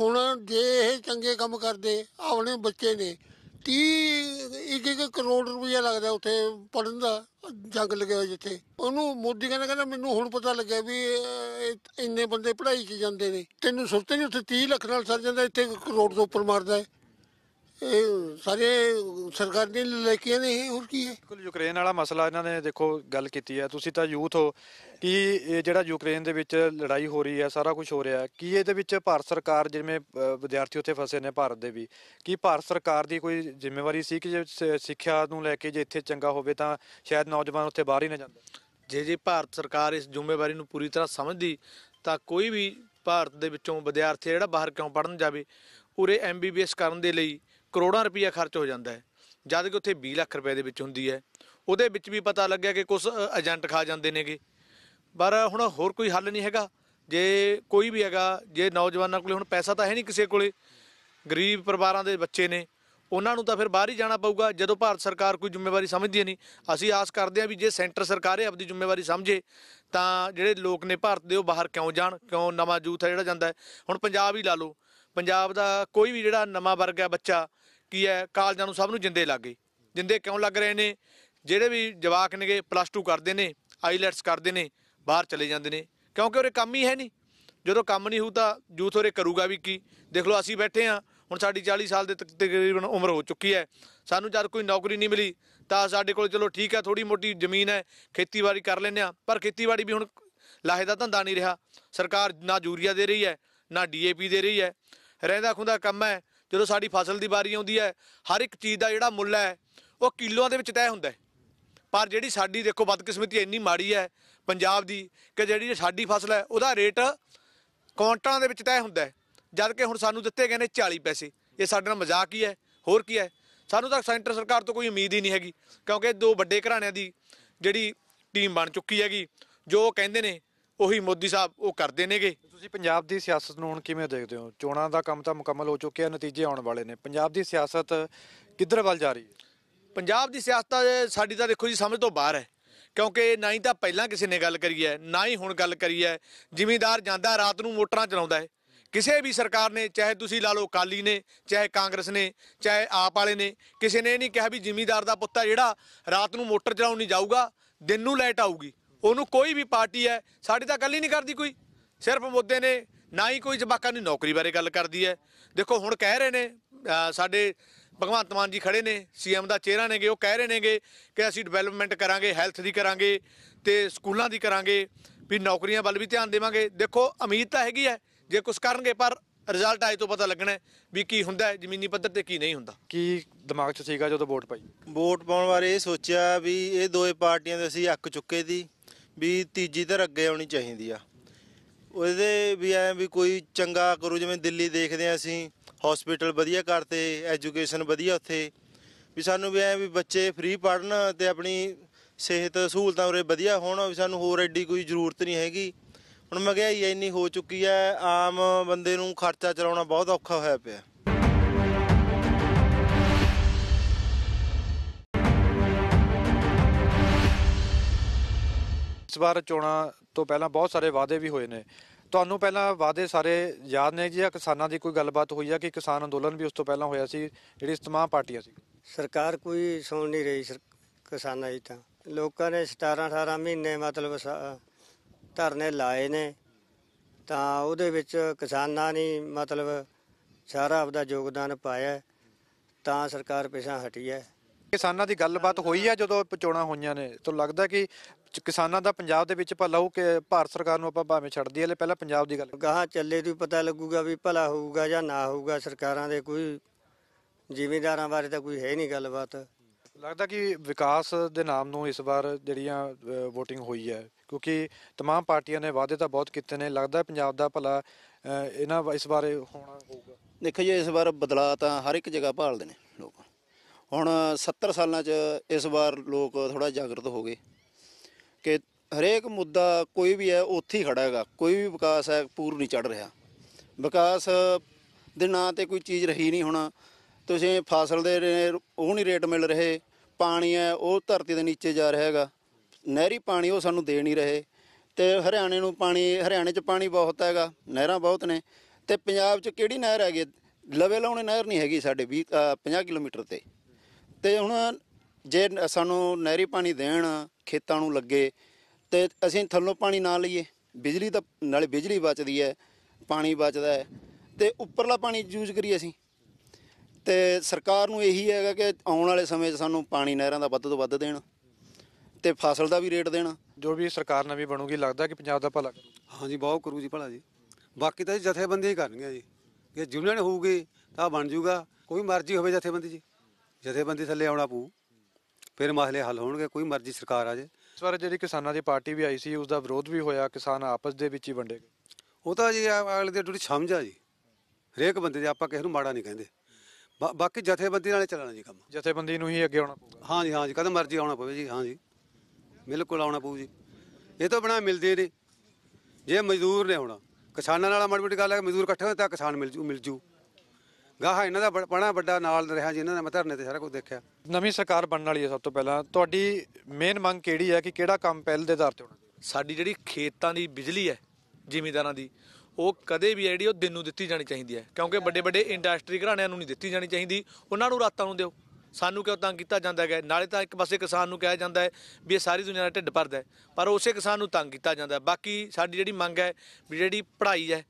ਹੁਣ ਜੇ ਇਹ ਚੰਗੇ ਕੰਮ ਕਰਦੇ ਆਪਣੇ ਬੱਚੇ ਨੇ 30 ਇੱਕ ਇੱਕ ਕਰੋੜ ਰੁਪਇਆ ਲੱਗਦਾ ਉੱਥੇ ਪੜਨ ਦਾ, ਜੰਗ ਲੱਗਿਆ ਹੋਇਆ ਜਿੱਥੇ। ਉਹਨੂੰ ਮੋਦੀ ਕਹਿੰਦਾ ਕਹਿੰਦਾ ਮੈਨੂੰ ਹੁਣ ਪਤਾ ਲੱਗਿਆ ਵੀ ਇਹ ਇੰਨੇ ਬੰਦੇ ਪੜ੍ਹਾਈ 'ਚ ਜਾਂਦੇ ਨੇ। ਤੈਨੂੰ ਸੁਰਤ ਨਹੀਂ ਉੱਥੇ 30 ਲੱਖ ਨਾਲ ਸਰ ਜਾਂਦਾ, ਇੱਥੇ ਕਰੋੜ ਤੋਂ ਉੱਪਰ ਮਾਰਦਾ ਹੈ। ਸਾਰੇ ਸਰਕਾਰ ਨੇ ਲੈ ਕੇ ਨੇ ਹੋਰ ਕੀ ਹੈ? ਬਿਲਕੁਲ ਯੂਕਰੇਨ ਵਾਲਾ ਮਸਲਾ ਇਹਨਾਂ ਨੇ ਦੇਖੋ ਗੱਲ ਕੀਤੀ ਹੈ। ਤੁਸੀਂ ਤਾਂ ਯੂਥ ਹੋ ਕਿ ਇਹ ਜਿਹੜਾ ਯੂਕਰੇਨ ਦੇ ਵਿੱਚ ਲੜਾਈ ਹੋ ਰਹੀ ਹੈ ਸਾਰਾ ਕੁਝ ਹੋ ਰਿਹਾ ਹੈ। ਕੀ ਇਹਦੇ ਵਿੱਚ ਭਾਰਤ ਸਰਕਾਰ ਜਿਵੇਂ ਵਿਦਿਆਰਥੀ ਉੱਥੇ ਫਸੇ ਨੇ ਭਾਰਤ ਦੇ ਵੀ? ਕੀ ਭਾਰਤ ਸਰਕਾਰ ਦੀ ਕੋਈ ਜ਼ਿੰਮੇਵਾਰੀ ਸੀ ਕਿ ਜੇ ਸ- ਸਿੱਖਿਆ ਨੂੰ ਲੈ ਕੇ ਜੇ ਇੱਥੇ ਚੰਗਾ ਹੋਵੇ ਤਾਂ ਸ਼ਾਇਦ ਨੌਜਵਾਨ ਉੱਥੇ ਬਾਹਰ ਹੀ ਨਾ ਜਾਂਦਾ? ਜੇ ਜੇ ਭਾਰਤ ਸਰਕਾਰ ਇਸ ਜ਼ਿੰਮੇਵਾਰੀ ਨੂੰ ਪੂਰੀ ਤਰ੍ਹਾਂ ਸਮਝਦੀ ਤਾਂ ਕੋਈ ਵੀ ਭਾਰਤ ਦੇ ਵਿੱਚੋਂ ਵਿਦਿਆਰਥੀ ਜਿਹੜਾ ਬਾਹਰ ਕਿਉਂ ਪੜਨ ਜਾਵੇ ਉਰੇ ਐਮਬੀਬੀਐਸ ਕਰਨ ਦੇ ਲਈ ਕਰੋੜਾਂ ਰੁਪਈਆ ਖਰਚ ਹੋ ਜਾਂਦਾ ਹੈ। ਜਦ ਕਿ ਉੱਥੇ 20 ਲੱਖ ਰੁਪਏ ਦੇ ਵਿੱਚ ਹੁੰਦੀ ਹੈ। ਉਹਦੇ ਵਿੱਚ ਵੀ ਪਤਾ ਲੱਗਿਆ ਕਿ ਕੁਝ ਏਜੰਟ ਖਾ ਜਾਂਦੇ ਨੇਗੇ। ਪਰ ਹੁਣ ਹੋਰ ਕੋਈ ਹੱਲ ਨਹੀਂ ਹੈਗਾ। ਜੇ ਕੋਈ ਵੀ ਹੈਗਾ, ਜੇ ਨੌਜਵਾਨਾਂ ਕੋਲੇ ਹੁਣ ਪੈਸਾ ਤਾਂ ਹੈ ਨਹੀਂ ਕਿਸੇ ਕੋਲੇ। ਗਰੀਬ ਪਰਿਵਾਰਾਂ ਦੇ ਬੱਚੇ ਨੇ। ਉਹਨਾਂ ਨੂੰ ਤਾਂ ਫਿਰ ਬਾਹਰ ਹੀ ਜਾਣਾ ਪਊਗਾ। ਜਦੋਂ ਭਾਰਤ ਸਰਕਾਰ ਕੋਈ ਜ਼ਿੰਮੇਵਾਰੀ ਸਮਝਦੀ ਨਹੀਂ। ਅਸੀਂ ਆਸ ਕਰਦੇ ਹਾਂ ਵੀ ਜੇ ਸੈਂਟਰ ਸਰਕਾਰ ਇਹ ਆਪਣੀ ਜ਼ਿੰਮੇਵਾਰੀ ਸਮਝੇ, ਤਾਂ ਜਿਹੜੇ ਲੋਕ ਨੇ ਭਾਰਤ ਦੇ ਉਹ ਬਾਹਰ ਕਿਉਂ ਜਾਣ? ਕਿਉਂ ਨਵਾਂ ਯੂਥ ਹੈ ਜਿਹੜਾ ਜਾਂਦਾ ਹੁਣ ਪੰਜਾਬ ਹੀ ਲਾ ਲਓ। ਪੰਜਾਬ ਦਾ ਕੋਈ ਵੀ ਜਿਹੜਾ ਨਵਾਂ ਵਰਗ ਹੈ ਬੱਚਾ ਕੀ ਹੈ? ਕਾਲਜਾਂ ਨੂੰ ਸਭ ਨੂੰ ਜਿੰਦੇ ਲੱਗ ਗਏ। ਜਿੰਦੇ ਕਿਉਂ ਲੱਗ ਰਹੇ ਨੇ? ਜਿਹੜੇ ਵੀ ਜਵਾਕ ਨੇਗੇ ਪਲੱਸ 2 ਕਰਦੇ ਨੇ ਆਈਲੈਟਸ ਕਰਦੇ ਨੇ, ਬਾਹਰ ਚਲੇ ਜਾਂਦੇ ਨੇ। ਕਿਉਂਕਿ ਉਹਰੇ ਕੰਮ ਹੀ ਹੈ ਨਹੀਂ। ਜਦੋਂ ਕੰਮ ਨਹੀਂ ਹੋਊ ਤਾਂ ਯੂਥ ਉਹਰੇ ਕਰੂਗਾ ਵੀ ਕੀ? ਦੇਖ ਲਓ, ਅਸੀਂ ਬੈਠੇ ਆ ਹੁਣ ਸਾਡੀ 40 ਸਾਲ ਦੇ ਤਕ- ਤਕਰੀਬਨ ਉਮਰ ਹੋ ਚੁੱਕੀ ਹੈ। ਸਾਨੂੰ ਜਦ ਕੋਈ ਨੌਕਰੀ ਨਹੀਂ ਮਿਲੀ, ਤਾਂ ਸਾਡੇ ਕੋਲ ਚਲੋ ਠੀਕ ਹੈ ਥੋੜੀ ਮੋਟੀ ਜ਼ਮੀਨ ਹੈ, ਖੇਤੀਬਾੜੀ ਕਰ ਲੈਂਦੇ ਆ ਪਰ ਖੇਤੀਬਾੜੀ ਵੀ ਹੁਣ ਲਾਹੇ ਦਾ ਧੰਦਾ ਨਹੀਂ ਰਿਹਾ। ਸਰਕਾਰ ਨਾ ਯੂਰੀਆ ਦੇ ਰਹੀ ਹੈ, ਨਾ ਡੀਏਪੀ ਦੇ ਰਹੀ ਹੈ। ਰਹਿੰਦਾ ਖੁੰਦਾ ਕੰਮ ਹੈ। ਜਦੋਂ ਸਾਡੀ ਫਸਲ ਦੀ ਵਾਰੀ ਆਉਂਦੀ ਹੈ, ਹਰ ਇੱਕ ਚੀਜ਼ ਦਾ ਜਿਹੜਾ ਮੁੱਲ ਹੈ, ਉਹ ਕਿਲੋਆਂ ਦੇ ਵਿੱਚ ਤੈਅ ਹੁੰਦਾ ਹੈ। ਪਰ ਜਿਹੜੀ ਸਾਡੀ ਦੇਖੋ ਬਦਕਿਸਮਤੀ ਇੰਨੀ ਮਾੜੀ ਹੈ ਪੰਜਾਬ ਦੀ ਕਿ ਜਿਹੜੀ ਸਾਡੀ ਫਸਲ ਹੈ, ਉਹਦਾ ਰੇਟ ਕੁਆਂਟਲਾਂ ਦੇ ਵਿੱਚ ਤੈਅ ਹੁੰਦਾ ਹੈ। ਜਦ ਕਿ ਹੁਣ ਸਾਨੂੰ ਦਿੱਤੇ ਗਏ ਨੇ 40 ਪੈਸੇ। ਇਹ ਸਾਡੇ ਨਾਲ ਮਜ਼ਾਕ ਹੀ ਹੈ। ਹੋਰ ਕੀ ਹੈ? ਸਾਨੂੰ ਤਾਂ ਸੈਂਟਰ ਸਰਕਾਰ ਤੋਂ ਕੋਈ ਉਮੀਦ ਹੀ ਨਹੀਂ ਹੈਗੀ, ਕਿਉਂਕਿ ਦੋ ਵੱਡੇ ਘਰਾਣਿਆਂ ਦੀ ਜਿਹੜੀ ਟੀਮ ਬਣ ਚੁੱਕੀ ਹੈਗੀ, ਜੋ ਕਹਿੰਦੇ ਨੇ ਉਹੀ ਮੋਦੀ ਸਾਹਿਬ ਉਹ ਕਰਦੇ ਨੇਗੇ। ਤੁਸੀਂ ਪੰਜਾਬ ਦੀ ਸਿਆਸਤ ਨੂੰ ਹੁਣ ਕਿਵੇਂ ਦੇਖਦੇ ਹੋ? ਚੋਣਾਂ ਦਾ ਕੰਮ ਤਾਂ ਮੁਕੰਮਲ ਹੋ ਚੁੱਕਿਆ ਨਤੀਜੇ ਆਉਣ ਵਾਲੇ ਨੇ। ਪੰਜਾਬ ਦੀ ਸਿਆਸਤ ਕਿੱਧਰ ਵੱਲ ਜਾ ਰਹੀ ਹੈ? ਪੰਜਾਬ ਦੀ ਸਿਆਸਤ ਸਾਡੀ ਤਾਂ ਦੇਖੋ ਜੀ ਸਮਝ ਤੋਂ ਬਾਹਰ ਹੈ। ਕਿਉਂਕਿ ਨਾ ਹੀ ਤਾਂ ਪਹਿਲਾਂ ਕਿਸੇ ਨੇ ਗੱਲ ਕਰੀ ਹੈ ਨਾ ਹੀ ਹੁਣ ਗੱਲ ਕਰੀ ਹੈ। ਜ਼ਿਮੀਂਦਾਰ ਜਾਂਦਾ ਰਾਤ ਨੂੰ ਮੋਟਰਾਂ ਚਲਾਉਂਦਾ ਹੈ। ਕਿਸੇ ਵੀ ਸਰਕਾਰ ਨੇ ਚਾਹੇ ਤੁਸੀਂ ਲਾ ਲਓ ਅਕਾਲੀ ਨੇ ਚਾਹੇ ਕਾਂਗਰਸ ਨੇ ਚਾਹੇ ਆਪ ਵਾਲੇ ਨੇ ਕਿਸੇ ਨੇ ਇਹ ਨਹੀਂ ਕਿਹਾ ਵੀ ਜ਼ਿਮੀਂਦਾਰ ਦਾ ਪੁੱਤ ਜਿਹੜਾ ਰਾਤ ਨੂੰ ਮੋਟਰ ਚਲਾਉਣ ਨਹੀਂ ਜਾਊਗਾ ਦਿਨ ਨੂੰ ਲਾਈਟ ਆਊਗੀ। ਉਹਨੂੰ ਕੋਈ ਵੀ ਪਾਰਟੀ ਹੈ ਸਾਡੀ ਤਾਂ ਗੱਲ ਹੀ ਨਹੀਂ ਕਰਦੀ ਕੋਈ। ਸਿਰਫ ਮੁੱਦੇ ਨੇ ਨਾ ਹੀ ਕੋਈ ਜਵਾਕਾਂ ਦੀ ਨੌਕਰੀ ਬਾਰੇ ਗੱਲ ਕਰਦੀ ਹੈ। ਦੇਖੋ ਹੁਣ ਕਹਿ ਰਹੇ ਨੇ ਸਾਡੇ ਭਗਵੰਤ ਮਾਨ ਜੀ ਖੜੇ ਨੇ ਸੀਐਮ ਦਾ ਚਿਹਰਾ ਨੇਗੇ ਉਹ ਕਹਿ ਰਹੇ ਨੇਗੇ ਕਿ ਅਸੀਂ ਡਿਵੈਲਪਮੈਂਟ ਕਰਾਂਗੇ ਹੈਲਥ ਦੀ ਕਰਾਂਗੇ ਤੇ ਸਕੂਲਾਂ ਦੀ ਕਰਾਂਗੇ ਵੀ ਨੌਕਰੀਆਂ ਵੱਲ ਵੀ ਧਿਆਨ ਦੇਵਾਂਗੇ। ਦੇਖੋ ਉਮੀਦ ਤਾਂ ਹੈਗੀ ਹੈ ਜੇ ਕੁਝ ਕਰਨਗੇ ਪਰ ਰਿਜ਼ਲਟ ਆਏ ਤੋਂ ਪਤਾ ਲੱਗਣਾ ਵੀ ਕੀ ਹੁੰਦਾ ਹੈ ਜ਼ਮੀਨੀ ਪੱਧਰ ਤੇ ਕੀ ਨਹੀਂ ਹੁੰਦਾ। ਕੀ ਦਿਮਾਗ 'ਚ ਸੀਗਾ ਜਦੋਂ ਵੋਟ ਪਾਈ? ਵੋਟ ਪਾਉਣ ਬਾਰੇ ਇਹ ਸੋਚਿਆ ਵੀ ਇਹ ਦੋਏ ਪਾਰਟੀਆਂ ਦੇ ਅਸੀਂ ਅੱਕ ਚੁੱਕੇ ਦੀ। ਵੀ ਤੀਜੀ ਧਿਰ ਅੱਗੇ ਆਉਣੀ ਚਾਹੀਦੀ ਆ। ਉਹਦੇ ਵੀ ਐ ਵੀ ਕੋਈ ਚੰਗਾ ਕਰੂ, ਜਿਵੇਂ ਦਿੱਲੀ ਦੇਖਦੇ ਆ ਅਸੀਂ ਹਸਪੀਟਲ ਵਧੀਆ ਕਰਤੇ ਐਜੂਕੇਸ਼ਨ ਵਧੀਆ ਉੱਥੇ। ਵੀ ਸਾਨੂੰ ਵੀ ਐ ਵੀ ਬੱਚੇ ਫ੍ਰੀ ਪੜਨ ਤੇ ਆਪਣੀ ਸਿਹਤ ਸਹੂਲਤਾਂ ਉਰੇ ਵਧੀਆ ਹੋਣ, ਵੀ ਸਾਨੂੰ ਹੋਰ ਐਡੀ ਕੋਈ ਜ਼ਰੂਰਤ ਨਹੀਂ ਹੈਗੀ। ਹੁਣ ਮਹਿੰਗਾਈ ਇੰਨੀ ਹੋ ਚੁੱਕੀ ਹੈ ਆਮ ਬੰਦੇ ਨੂੰ ਖਰਚਾ ਚਲਾਉਣਾ ਬਹੁਤ ਔਖਾ ਹੋਇਆ ਪਿਆ। ਇਸ ਵਾਰ ਚੋਣਾਂ ਤੋਂ ਪਹਿਲਾਂ ਬਹੁਤ ਸਾਰੇ ਵਾਅਦੇ ਵੀ ਹੋਏ ਨੇ। ਤੁਹਾਨੂੰ ਪਹਿਲਾਂ ਵਾਅਦੇ ਸਾਰੇ ਯਾਦ ਨੇ ਜੀ ਕਿਸਾਨਾਂ ਦੀ ਕੋਈ ਗੱਲਬਾਤ ਹੋਈ ਆ ਕਿ ਕਿਸਾਨ ਅੰਦੋਲਨ ਵੀ ਉਸ ਤੋਂ ਪਹਿਲਾਂ ਹੋਇਆ ਸੀ ਜਿਹੜੀ ਤਮਾਮ ਪਾਰਟੀਆਂ ਸੀ? ਸਰਕਾਰ ਕੋਈ ਸੁਣ ਨਹੀਂ ਰਹੀ ਕਿਸਾਨਾਂ ਦੀ ਤਾਂ। ਲੋਕਾਂ ਨੇ 17 18 ਮਹੀਨੇ ਮਤਲਬ ਧਰਨੇ ਲਾਏ ਨੇ। ਤਾਂ ਉਹਦੇ ਵਿੱਚ ਕਿਸਾਨਾਂ ਨੇ ਮਤਲਬ ਸਾਰਾ ਆਪਦਾ ਯੋਗਦਾਨ ਪਾਇਆ ਹੈ, ਤਾਂ ਸਰਕਾਰ ਪਿਛਾਂ ਹਟੀ ਹੈ। ਕਿਸਾਨਾਂ ਦੀ ਗੱਲਬਾਤ ਹੋਈ ਆ ਜਦੋਂ ਚੋਣਾਂ ਹੋਈਆਂ ਨੇ? ਤਾਂ ਲੱਗਦਾ ਕਿ ਕਿਸਾਨਾਂ ਦਾ ਪੰਜਾਬ ਦੇ ਵਿੱਚ ਭਲਾ ਹੋ ਕਿ ਭਾਰਤ ਸਰਕਾਰ ਨੂੰ ਆਪਾਂ ਭਾਵੇਂ ਛੱਡ ਦਈਏ ਲੈ ਪਹਿਲਾਂ ਪੰਜਾਬ ਦੀ ਗੱਲ ਗਾਹਾਂ ਚੱਲੇ ਤੋਂ ਹੀ ਪਤਾ ਲੱਗੂਗਾ ਵੀ ਭਲਾ ਹੋਊਗਾ ਜਾਂ ਨਾ ਹੋਊਗਾ ਸਰਕਾਰਾਂ ਦੇ ਕੋਈ ਜ਼ਿਮੀਂਦਾਰਾਂ ਬਾਰੇ ਤਾਂ ਕੋਈ ਹੈ ਨਹੀਂ ਗੱਲਬਾਤ ਲੱਗਦਾ ਕਿ ਵਿਕਾਸ ਦੇ ਨਾਮ ਨੂੰ ਇਸ ਵਾਰ ਜਿਹੜੀਆਂ VOTING ਹੋਈ ਹੈ ਕਿਉਂਕਿ तमाम ਪਾਰਟੀਆਂ ਨੇ ਵਾਅਦੇ ਤਾਂ ਬਹੁਤ ਕੀਤੇ ਨੇ ਲੱਗਦਾ ਪੰਜਾਬ ਦਾ ਭਲਾ ਅ, ਇਹਨਾਂ ਵਾ- ਇਸ ਬਾਰੇ ਹੋਣਾ ਹੋਊਗਾ ਦੇਖੋ ਜੀ ਇਸ ਵਾਰ ਬਦਲਾਅ ਤਾਂ ਹਰ ਇੱਕ ਜਗ੍ਹਾ ਭਾਲਦੇ ਨੇ ਲੋਕ ਹੁਣ 70 ਸਾਲਾਂ 'ਚ ਇਸ ਵਾਰ ਲੋਕ ਥੋੜਾ ਜਾਗਰਤ ਹੋ ਗਏ ਕਿ ਹਰੇਕ ਮੁੱਦਾ ਕੋਈ ਵੀ ਹੈ ਉੱਥੇ ਹੀ ਖੜਾ ਹੈਗਾ। ਕੋਈ ਵੀ ਵਿਕਾਸ ਹੈ ਪੂਰ ਨਹੀਂ ਚੜ ਰਿਹਾ। ਵਿਕਾਸ ਦੇ ਨਾਂ ਤੇ ਕੋਈ ਚੀਜ਼ ਰਹੀ ਨਹੀਂ ਹੁਣ। ਤੁਸੀਂ ਫਸਲ ਦੇ ਉਹ ਨਹੀਂ ਰੇਟ ਮਿਲ ਰਹੇ। ਪਾਣੀ ਹੈ ਉਹ ਧਰਤੀ ਦੇ ਨੀਚੇ ਜਾ ਰਿਹਾ ਹੈਗਾ। ਨਹਿਰੀ ਪਾਣੀ ਉਹ ਸਾਨੂੰ ਦੇ ਨਹੀਂ ਰਹੇ। ਤੇ ਹਰਿਆਣੇ ਨੂੰ ਪਾਣੀ ਹਰਿਆਣੇ 'ਚ ਪਾਣੀ ਬਹੁਤ ਹੈਗਾ ਨਹਿਰਾਂ ਬਹੁਤ ਨੇ। ਤੇ ਪੰਜਾਬ 'ਚ ਕਿਹੜੀ ਨਹਿਰ ਹੈਗੀ? ਲਵੇ ਲਾਉਣੇ ਨਹਿਰ ਨਹੀਂ ਹੈਗੀ ਸਾਡੇ 20 ਅ, 50 ਕਿਲੋਮੀਟਰ ਤੇ। ਤੇ ਹੁਣ ਜੇ ਸਾਨੂੰ ਨਹਿਰੀ ਪਾਣੀ ਦੇਣ ਖੇਤਾਂ ਨੂੰ ਲੱਗੇ ਤੇ ਅਸੀਂ ਥੱਲੋਂ ਪਾਣੀ ਨਾ ਲਈਏ। ਬਿਜਲੀ ਤਾਂ ਨਾਲੇ ਬਿਜਲੀ ਬਚਦੀ ਹੈ ਪਾਣੀ ਬਚਦਾ ਹੈ ਤੇ ਉੱਪਰਲਾ ਪਾਣੀ ਯੂਜ਼ ਕਰੀਏ ਅਸੀਂ। ਤੇ ਸਰਕਾਰ ਨੂੰ ਇਹੀ ਹੈਗਾ ਕਿ ਆਉਣ ਵਾਲੇ ਸਮੇਂ 'ਚ ਸਾਨੂੰ ਪਾਣੀ ਨਹਿਰਾਂ ਦਾ ਵੱਧ ਤੋਂ ਵੱਧ ਦੇਣ ਤੇ ਫਸਲ ਦਾ ਵੀ ਰੇਟ ਦੇਣ। ਜੋ ਵੀ ਸਰਕਾਰ ਨਵੀਂ ਬਣੂਗੀ ਲੱਗਦਾ ਕਿ ਪੰਜਾਬ ਦਾ ਭਲਾ ਕਰੂ ਹਾਂਜੀ ਬਹੁਤ ਕਰੂ ਜੀ ਭਲਾ ਜੀ। ਬਾਕੀ ਤਾਂ ਜੀ ਜਥੇਬੰਦੀਆਂ ਹੀ ਕਰਨਗੀਆਂ ਜੀ। ਜੇ ਯੂਨੀਅਨ ਹੋਊਗੀ ਤਾਂ ਬਣ ਜੂਗਾ। ਕੋਈ ਮਰਜ਼ੀ ਹੋਵੇ ਜਥੇਬੰਦੀ ਜੀ। ਜਥੇਬੰਦੀ ਥੱਲੇ ਆਉਣਾ ਪਊ। ਫਿਰ ਮਸਲੇ ਹੱਲ ਹੋਣਗੇ ਕੋਈ ਮਰਜ਼ੀ ਸਰਕਾਰ ਆ ਜੇ। ਇਸ ਵਾਰ ਜਿਹੜੀ ਕਿਸਾਨਾਂ ਦੀ ਪਾਰਟੀ ਵੀ ਆਈ ਸੀ ਉਸ ਦਾ ਵਿਰੋਧ ਵੀ ਹੋਇਆ ਕਿਸਾਨ ਆਪਸ ਦੇ ਵਿੱਚ ਹੀ ਵੰਡੇ ਗਏ। ਉਹ ਤਾਂ ਜੀ ਅਗਲੇ ਦੀ ਡਿਊਟੀ ਸਮਝ ਆ ਜੀ ਹਰੇਕ ਬੰਦੇ ਦੇ ਆਪਾਂ ਕਿਸੇ ਨੂੰ ਮਾੜਾ ਨਹੀਂ ਕਹਿੰਦੇ। ਬਾ- ਬਾਕੀ ਜਥੇਬੰਦੀ ਨਾਲੇ ਚੱਲਣਾ ਜੀ ਕੰਮ। ਜਥੇਬੰਦੀ ਨੂੰ ਹੀ ਅੱਗੇ ਆਉਣਾ ਪਊਗਾ। ਹਾਂਜੀ ਹਾਂਜੀ ਕਦੋਂ ਮਰਜ਼ੀ ਆਉਣਾ ਪਵੇ ਜੀ ਹਾਂਜੀ ਬਿਲਕੁਲ ਆਉਣਾ ਪਊ ਜੀ। ਇਹ ਤਾਂ ਬਣਾ ਮਿਲਦੇ ਨੇ ਜੇ ਮਜ਼ਦੂਰ ਨੇ ਹੁਣ ਕਿਸਾਨਾਂ ਨਾਲ ਮਾੜੀ ਮੋਟੀ ਗੱਲ ਹੈ ਕਿ ਮਜ਼ਦੂਰ ਇਕੱਠੇ ਹੋਏ ਤਾਂ ਕਿਸਾਨ ਮਿਲ ਜੂ ਮਿਲ ਜੂ। ਗਾਹਾਂ ਇਹਨਾਂ ਦਾ ਬੜਾ ਵੱਡਾ ਨਾਲ ਰਿਹਾ ਜੀ ਇਹਨਾਂ ਨੇ ਮੈਂ ਧਰਨੇ ਤੇ ਸਾਰਾ ਕੁਝ ਦੇਖਿਆ। ਨਵੀਂ ਸਰਕਾਰ ਬਣਨ ਵਾਲੀ ਹੈ ਸਭ ਤੋਂ ਪਹਿਲਾਂ। ਤੁਹਾਡੀ ਮੇਨ ਮੰਗ ਕਿਹੜੀ ਹੈ ਕਿ ਕਿਹੜਾ ਕੰਮ ਪਹਿਲ ਦੇ ਆਧਾਰ ਤੇ ਹੋਣਾ ਸਾਡੀ ਜਿਹੜੀ ਖੇਤਾਂ ਦੀ ਬਿਜਲੀ ਹੈ ਜ਼ਿਮੀਂਦਾਰਾਂ ਦੀ ਉਹ ਕਦੇ ਵੀ ਹੈ ਜਿਹੜੀ ਉਹ ਦਿਨ ਨੂੰ ਦਿੱਤੀ ਜਾਣੀ ਚਾਹੀਦੀ ਹੈ। ਕਿਉਂਕਿ ਵੱਡੇ ਵੱਡੇ ਇੰਡਸਟਰੀ ਘਰਾਣਿਆਂ ਨੂੰ ਨਹੀਂ ਦਿੱਤੀ ਜਾਣੀ ਚਾਹੀਦੀ। ਉਹਨਾਂ ਨੂੰ ਰਾਤਾਂ ਨੂੰ ਦਿਓ। ਸਾਨੂੰ ਕਿਉਂ ਤੰਗ ਕੀਤਾ ਜਾਂਦਾ ਹੈ ਨਾਲੇ ਤਾਂ ਇੱਕ ਪਾਸੇ ਕਿਸਾਨ ਨੂੰ ਕਿਹਾ ਜਾਂਦਾ ਹੈ ਵੀ ਇਹ ਸਾਰੀ ਦੁਨੀਆ ਦਾ ਢਿੱਡ ਭਰਦਾ ਹੈ। ਪਰ ਉਸੇ ਕਿਸਾਨ ਨੂੰ ਤੰਗ ਕੀਤਾ ਜਾਂਦਾ ਹੈ। ਬਾਕੀ ਸਾਡੀ ਜਿਹੜੀ ਮੰਗ ਹੈ ਵੀ ਜਿਹੜੀ ਪੜ੍ਹਾਈ ਹੈ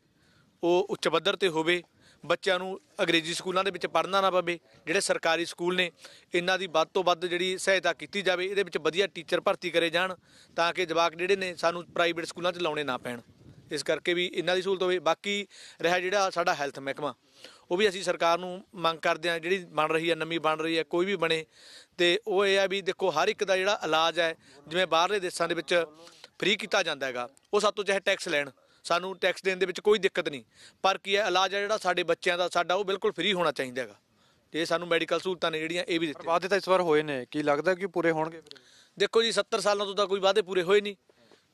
ਉਹ ਉੱਚ ਪੱਧਰ ਤੇ ਹੋਵੇ। ਬੱਚਿਆਂ ਨੂੰ ਅੰਗਰੇਜ਼ੀ ਸਕੂਲਾਂ ਦੇ ਵਿੱਚ ਪੜ੍ਹਨਾ ਨਾ ਪਵੇ, ਜਿਹੜੇ ਸਰਕਾਰੀ ਸਕੂਲ ਨੇ, ਇਹਨਾਂ ਦੀ ਵੱਧ ਤੋਂ ਵੱਧ ਜਿਹੜੀ ਸਹਾਇਤਾ ਕੀਤੀ ਜਾਵੇ, ਇਹਦੇ ਵਿੱਚ ਵਧੀਆ ਟੀਚਰ ਭਰਤੀ ਕਰੇ ਜਾਣ, ਤਾਂ ਕਿ ਜਵਾਕ ਜਿਹੜੇ ਨੇ ਸਾਨੂੰ ਪ੍ਰਾਈਵੇਟ ਸਕੂਲਾਂ 'ਚ ਲਾਉਣੇ ਨਾ ਪੈਣ। ਇਸ ਕਰਕੇ ਵੀ ਇਹਨਾਂ ਦੀ ਸਹੂਲਤ ਹੋਵੇ। ਬਾਕੀ ਰਿਹਾ ਜਿਹੜਾ ਸਾਡਾ ਹੈਲਥ ਮਹਿਕਮਾ, ਉਹ ਵੀ ਅਸੀਂ ਸਰਕਾਰ ਨੂੰ ਮੰਗ ਕਰਦੇ ਹਾਂ, ਜਿਹੜੀ ਬਣ ਰਹੀ ਹੈ, ਨਵੀਂ ਬਣ ਰਹੀ ਹੈ, ਕੋਈ ਵੀ ਬਣੇ, ਤੇ ਉਹ ਇਹ ਹੈ ਵੀ ਦੇਖੋ, ਹਰ ਇੱਕ ਦਾ ਜਿਹੜਾ ਇਲਾਜ ਹੈ, ਜਿਵੇਂ ਬਾਹਰਲੇ ਦੇਸ਼ਾਂ ਦੇ ਵਿੱਚ ਫ੍ਰੀ ਕੀਤਾ ਜਾਂਦਾ ਹੈਗਾ, ਉਹ ਸਾਤੋਂ ਚਾਹੇ ਟੈਕਸ ਲੈਣ ਸਾਨੂੰ ਟੈਕਸ ਦੇਣ ਦੇ ਵਿੱਚ ਕੋਈ ਦਿੱਕਤ ਨਹੀਂ। ਪਰ ਕੀ ਹੈ ਇਲਾਜ ਹੈ ਜਿਹੜਾ ਸਾਡੇ ਬੱਚਿਆਂ ਦਾ ਸਾਡਾ ਉਹ ਬਿਲਕੁਲ ਫ੍ਰੀ ਹੋਣਾ ਚਾਹੀਦਾ ਹੈਗਾ। ਤੇ ਸਾਨੂੰ ਮੈਡੀਕਲ ਸਹੂਲਤਾਂ ਨੇ ਜਿਹੜੀਆਂ ਇਹ ਵੀ ਦਿੱਤੀਆਂ। ਵਾਅਦੇ ਤਾਂ ਇਸ ਵਾਰ ਹੋਏ ਨੇ। ਕੀ ਲੱਗਦਾ ਕਿ ਪੂਰੇ ਹੋਣਗੇ? ਦੇਖੋ ਜੀ 70 ਸਾਲਾਂ ਤੋਂ ਤਾਂ ਕੋਈ ਵਾਅਦੇ ਪੂਰੇ ਹੋਏ ਨਹੀਂ।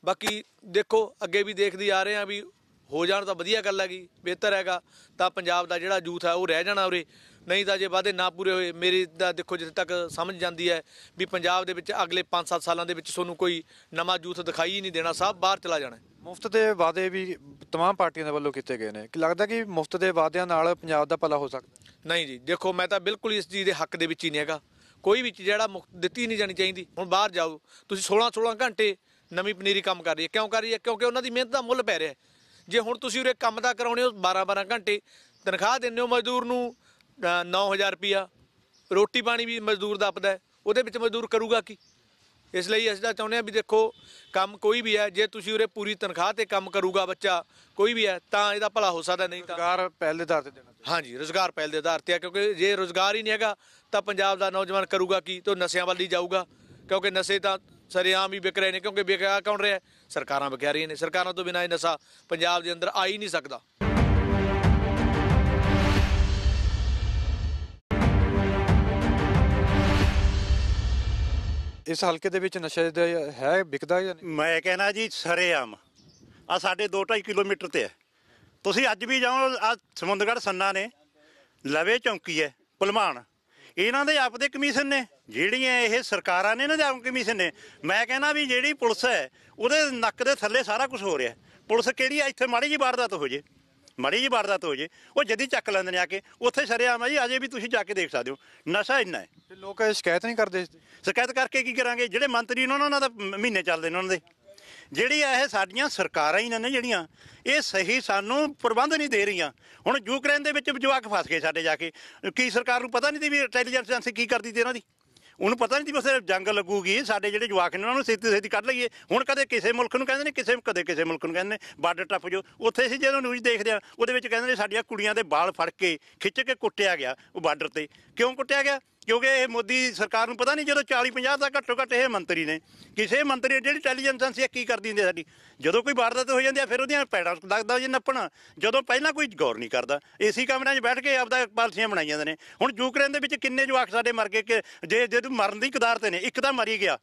ਬਾਕੀ ਦੇਖੋ ਅੱਗੇ ਵੀ ਦੇਖਦੀ ਆ ਰਹੇ ਆ ਵੀ ਹੋ ਜਾਣ ਤਾਂ ਵਧੀਆ ਗੱਲ ਹੈਗੀ ਬਿਹਤਰ ਹੈਗਾ। ਤਾਂ ਪੰਜਾਬ ਦਾ ਜਿਹੜਾ ਯੂਥ ਹੈ ਉਹ ਰਹਿ ਜਾਣਾ ਉਰੇ। ਨਹੀਂ ਤਾਂ ਜੇ ਵਾਅਦੇ ਨਾ ਪੂਰੇ ਹੋਏ ਮੇਰੀ ਤਾਂ ਦੇਖੋ ਜਿੱਥੇ ਤੱਕ ਸਮਝ ਜਾਂਦੀ ਹੈ ਵੀ ਪੰਜਾਬ ਦੇ ਵਿੱਚ ਅਗਲੇ 5-7 ਸਾਲਾਂ ਦੇ ਵਿੱਚ ਤੁਹਾਨੂੰ ਕੋਈ ਨਵਾਂ ਯੂਥ ਦਿਖਾਈ ਹੀ ਨਹੀਂ ਦੇਣਾ ਸਭ ਬਾਹਰ ਚਲਾ ਜਾਣਾ। ਮੁਫਤ ਦੇ ਵਾਅਦੇ ਵੀ ਤਮਾਮ ਪਾਰਟੀਆਂ ਦੇ ਵੱਲੋਂ ਕੀਤੇ ਗਏ ਨੇ। ਕਿ ਲੱਗਦਾ ਕਿ ਮੁਫਤ ਦੇ ਵਾਅਦਿਆਂ ਨਾਲ ਪੰਜਾਬ ਦਾ ਭਲਾ ਹੋ ਸਕਦਾ ਨਹੀਂ ਜੀ ਦੇਖੋ ਮੈਂ ਤਾਂ ਬਿਲਕੁਲ ਇਸ ਚੀਜ਼ ਦੇ ਹੱਕ ਦੇ ਵਿੱਚ ਹੀ ਨਹੀਂ ਹੈਗਾ। ਕੋਈ ਵੀ ਚੀਜ਼ ਜਿਹੜਾ ਮੁਫਤ ਦਿੱਤੀ ਨਹੀਂ ਜਾਣੀ ਚਾਹੀਦੀ ਹੁਣ ਬਾਹਰ ਜਾਓ ਤੁਸੀਂ 16 16 ਘੰਟੇ ਨਵੀਂ ਪਨੀਰੀ ਕੰਮ ਕਰ ਰਹੀ ਹੈ। ਕਿਉਂ ਕਰ ਰਹੀ ਹੈ? ਕਿਉਂਕਿ ਉਹਨਾਂ ਦੀ ਮਿਹਨਤ ਦਾ ਮੁੱਲ ਪੈ ਰਿਹਾ ਜੇ ਹੁਣ ਤੁਸੀਂ ਉਰੇ ਕੰਮ ਦਾ ਕਰਾਉਣੇ ਹੋ 12 12 ਘੰਟੇ ਤਨਖਾਹ ਦਿੰਦੇ ਹੋ ਮਜ਼ਦੂਰ ਨੂੰ 9000 ਰੁਪਿਆ ਰੋਟੀ ਪਾਣੀ ਵੀ ਮਜ਼ਦੂਰ ਦਾ ਆਪਦਾ ਹੈ। ਉਹਦੇ ਵਿੱਚ ਮਜ਼ਦੂਰ ਕਰੂਗਾ ਕੀ? ਇਸ ਲਈ ਅਸੀਂ ਤਾਂ ਚਾਹੁੰਦੇ ਹਾਂ ਵੀ ਦੇਖੋ ਕੰਮ ਕੋਈ ਵੀ ਹੈ ਜੇ ਤੁਸੀਂ ਉਰੇ ਪੂਰੀ ਤਨਖਾਹ ਤੇ ਕੰਮ ਕਰੂਗਾ ਬੱਚਾ ਕੋਈ ਵੀ ਹੈ ਤਾਂ ਇਹਦਾ ਭਲਾ ਹੋ ਸਕਦਾ ਨਹੀਂ ਤਾਂ ਸਰਕਾਰ ਪਹਿਲ ਦੇ ਆਧਾਰ ਤੇ ਦੇਣਾ। ਹਾਂਜੀ ਰੋਜ਼ਗਾਰ ਪਹਿਲ ਦੇ ਆਧਾਰ ਤੇ ਆ ਕਿਉਂਕਿ ਜੇ ਰੋਜ਼ਗਾਰ ਹੀ ਨਹੀਂ ਹੈਗਾ ਤਾਂ ਪੰਜਾਬ ਦਾ ਨੌਜਵਾਨ ਕਰੂਗਾ ਕੀ? ਤੇ ਨਸ਼ਿਆਂ ਵੱਲ ਹੀ ਜਾਊਗਾ ਕਿਉਂਕਿ ਨਸ਼ੇ ਤਾਂ ਸਰੇਆਮ ਹੀ ਵਿਕ ਰਹੇ ਨੇ ਕਿਉਂਕਿ ਵਿਕਿਆ ਕੌਣ ਰਿਹਾ? ਸਰਕਾਰਾਂ ਵਿਕਿਆ ਰਹੀਆਂ ਨੇ। ਸਰਕਾਰਾਂ ਤੋਂ ਬਿਨਾਂ ਇਹ ਨਸ਼ਾ ਪੰਜਾਬ ਦੇ ਅੰਦਰ ਆ ਹੀ ਨਹੀਂ ਸਕਦਾ। ਇਸ ਹਲਕੇ ਦੇ ਵਿੱਚ ਨਸ਼ੇ ਦੇ ਹੈ, ਵਿਕਦਾ ਜਾਂ ਨਹੀਂ? ਮੈਂ ਕਹਿਣਾ ਜੀ ਸਰੇਆਮ। ਆ ਸਾਡੇ 2.5 ਕਿਲੋਮੀਟਰ ਤੇ ਹੈ। ਤੁਸੀਂ ਅੱਜ ਵੀ ਜਾਓ ਆ ਸਮੁੰਦਰਗੜ੍ਹ ਸੰਨਾ ਨੇ, ਲਵੇ ਚੌਂਕੀ ਹੈ ਭਲਮਾਨ ਇਹਨਾਂ ਦੇ ਆਪਦੇ ਕਮਿਸ਼ਨ ਨੇ, ਜਿਹੜੀਆਂ ਇਹ ਸਰਕਾਰਾਂ ਨੇ, ਇਹਨਾਂ ਦੇ ਆਪ ਕਮਿਸ਼ਨ ਨੇ। ਮੈਂ ਕਹਿੰਦਾ ਵੀ ਜਿਹੜੀ ਪੁਲਿਸ ਹੈ, ਉਹਦੇ ਨੱਕ ਦੇ ਥੱਲੇ ਸਾਰਾ ਕੁਝ ਹੋ ਰਿਹਾ ਪੁਲਿਸ ਕਿਹੜੀ ਆ? ਇੱਥੇ ਮਾੜੀ ਜੀ ਵਾਰਦਾਤ ਹੋ ਜੇ। ਮਾੜੀ ਜੀ ਵਾਰਦਾਤ ਹੋ ਜੇ ਉਹ ਜਦੀ ਚੱਕ ਲੈਂਦੇ ਨੇ ਆ ਕੇ ਉੱਥੇ ਸਰੇਆਮ ਆ ਜੀ ਅਜੇ ਵੀ ਤੁਸੀਂ ਜਾ ਕੇ ਦੇਖ ਸਕਦੇ ਹੋ ਨਸ਼ਾ ਇੰਨਾ ਹੈ। ਤੇ ਲੋਕ ਸ਼ਿਕਾਇਤ ਨਹੀਂ ਕਰਦੇ ਇਸ ਦੀ ਸ਼ਿਕਾਇਤ ਕਰਕੇ ਕੀ ਕਰਾਂਗੇ? ਜਿਹੜੇ ਮੰਤਰੀ ਨੇ ਉਹਨਾਂ ਦਾ ਮਹੀਨੇ ਚੱਲਦੇ ਨੇ ਉਹਨਾਂ ਦੇ। ਜਿਹੜੀ ਇਹ ਸਾਡੀਆਂ ਸਰਕਾਰਾਂ ਹੀ ਨੇ ਜਿਹੜੀਆਂ ਇਹ ਸਹੀ ਸਾਨੂੰ ਪ੍ਰਬੰਧ ਨਹੀਂ ਦੇ ਰਹੀਆਂ। ਹੁਣ ਯੂਕਰੇਨ ਦੇ ਵਿੱਚ ਜਵਾਕ ਫਸ ਗਏ ਸਾਡੇ ਜਾ ਕੇ। ਕੀ ਸਰਕਾਰ ਨੂੰ ਪਤਾ ਨਹੀਂ ਸੀ ਵੀ ਇੰਟੈਲੀਜੈਂਸ ਏਜੰਸੀ ਕੀ ਕਰਦੀ ਤੇ ਇਹਨਾਂ ਦੀ? ਉਹਨੂੰ ਪਤਾ ਨਹੀਂ ਸੀ ਵੀ ਉੱਥੇ ਜੰਗ ਲੱਗੂਗੀ, ਸਾਡੇ ਜਿਹੜੇ ਜਵਾਕ ਨੇ ਉਹਨਾਂ ਨੂੰ ਛੇਤੀ ਛੇਤੀ ਕੱਢ ਲਈਏ। ਹੁਣ ਕਦੇ ਕਿਸੇ ਮੁਲਕ ਨੂੰ ਕਹਿੰਦੇ ਨੇ, ਕਿਸੇ ਕਦੇ ਕਿਸੇ ਮੁਲਕ ਨੂੰ ਕਹਿੰਦੇ ਨੇ, ਬਾਰਡਰ ਟੱਪ ਜੋ ਉੱਥੇ ਅਸੀਂ ਜਦੋਂ ਨਿਊਜ਼ ਦੇਖਦੇ ਆ ਉਹਦੇ ਵਿੱਚ ਕਹਿੰਦੇ ਨੇ ਸਾਡੀਆਂ ਕੁੜੀਆਂ ਦੇ ਵਾਲ ਫੜ ਕੇ ਖਿੱਚ ਕੇ ਕੁੱਟਿਆ ਗਿਆ ਉਹ ਬਾਰਡਰ ਤੇ। ਕਿਉਂ ਕੁੱਟਿਆ ਗਿਆ? ਕਿਉਂਕਿ ਇਹ ਮੋਦੀ ਸਰਕਾਰ ਨੂੰ ਪਤਾ ਨਹੀਂ ਜਦੋਂ 40 50 ਦਾ ਘੱਟੋ ਘੱਟ ਇਹ ਮੰਤਰੀ ਨੇ, ਕਿਸੇ ਮੰਤਰੀ ਜਿਹੜੀ ਇੰਟੈਲੀਜੈਂਸ ਏਜੰਸੀ ਕੀ ਕਰਦੀ ਹੁੰਦੀ ਹੈ ਸਾਡੀ? ਜਦੋਂ ਕੋਈ ਵਾਰਦਾਤ ਹੋ ਜਾਂਦੀ ਆ ਫਿਰ ਉਹਦੀਆਂ ਪੈੜਾਂ ਲੱਗਦਾ ਜੀ ਨੱਪਣ। ਜਦੋਂ ਪਹਿਲਾਂ ਕੋਈ ਗੌਰ ਨਹੀਂ ਕਰਦਾ, ਏਸੀ ਕਮਰਿਆਂ 'ਚ ਬੈਠ ਕੇ ਆਪਦਾ ਪਾਲਸੀਆਂ ਬਣਾਈ ਜਾਂਦੇ ਨੇ। ਹੁਣ ਯੂਕਰੇਨ ਦੇ ਵਿੱਚ ਕਿੰਨੇ ਜਵਾਕ ਸਾਡੇ ਮਰ ਗਏ, ਕਿ ਜੇ ਜੇ ਮਰਨ ਦੀ ਕਦਾਰ ਤੇ ਨੇ, ਇੱਕ ਤਾਂ ਮਰੀ ਗਿਆ।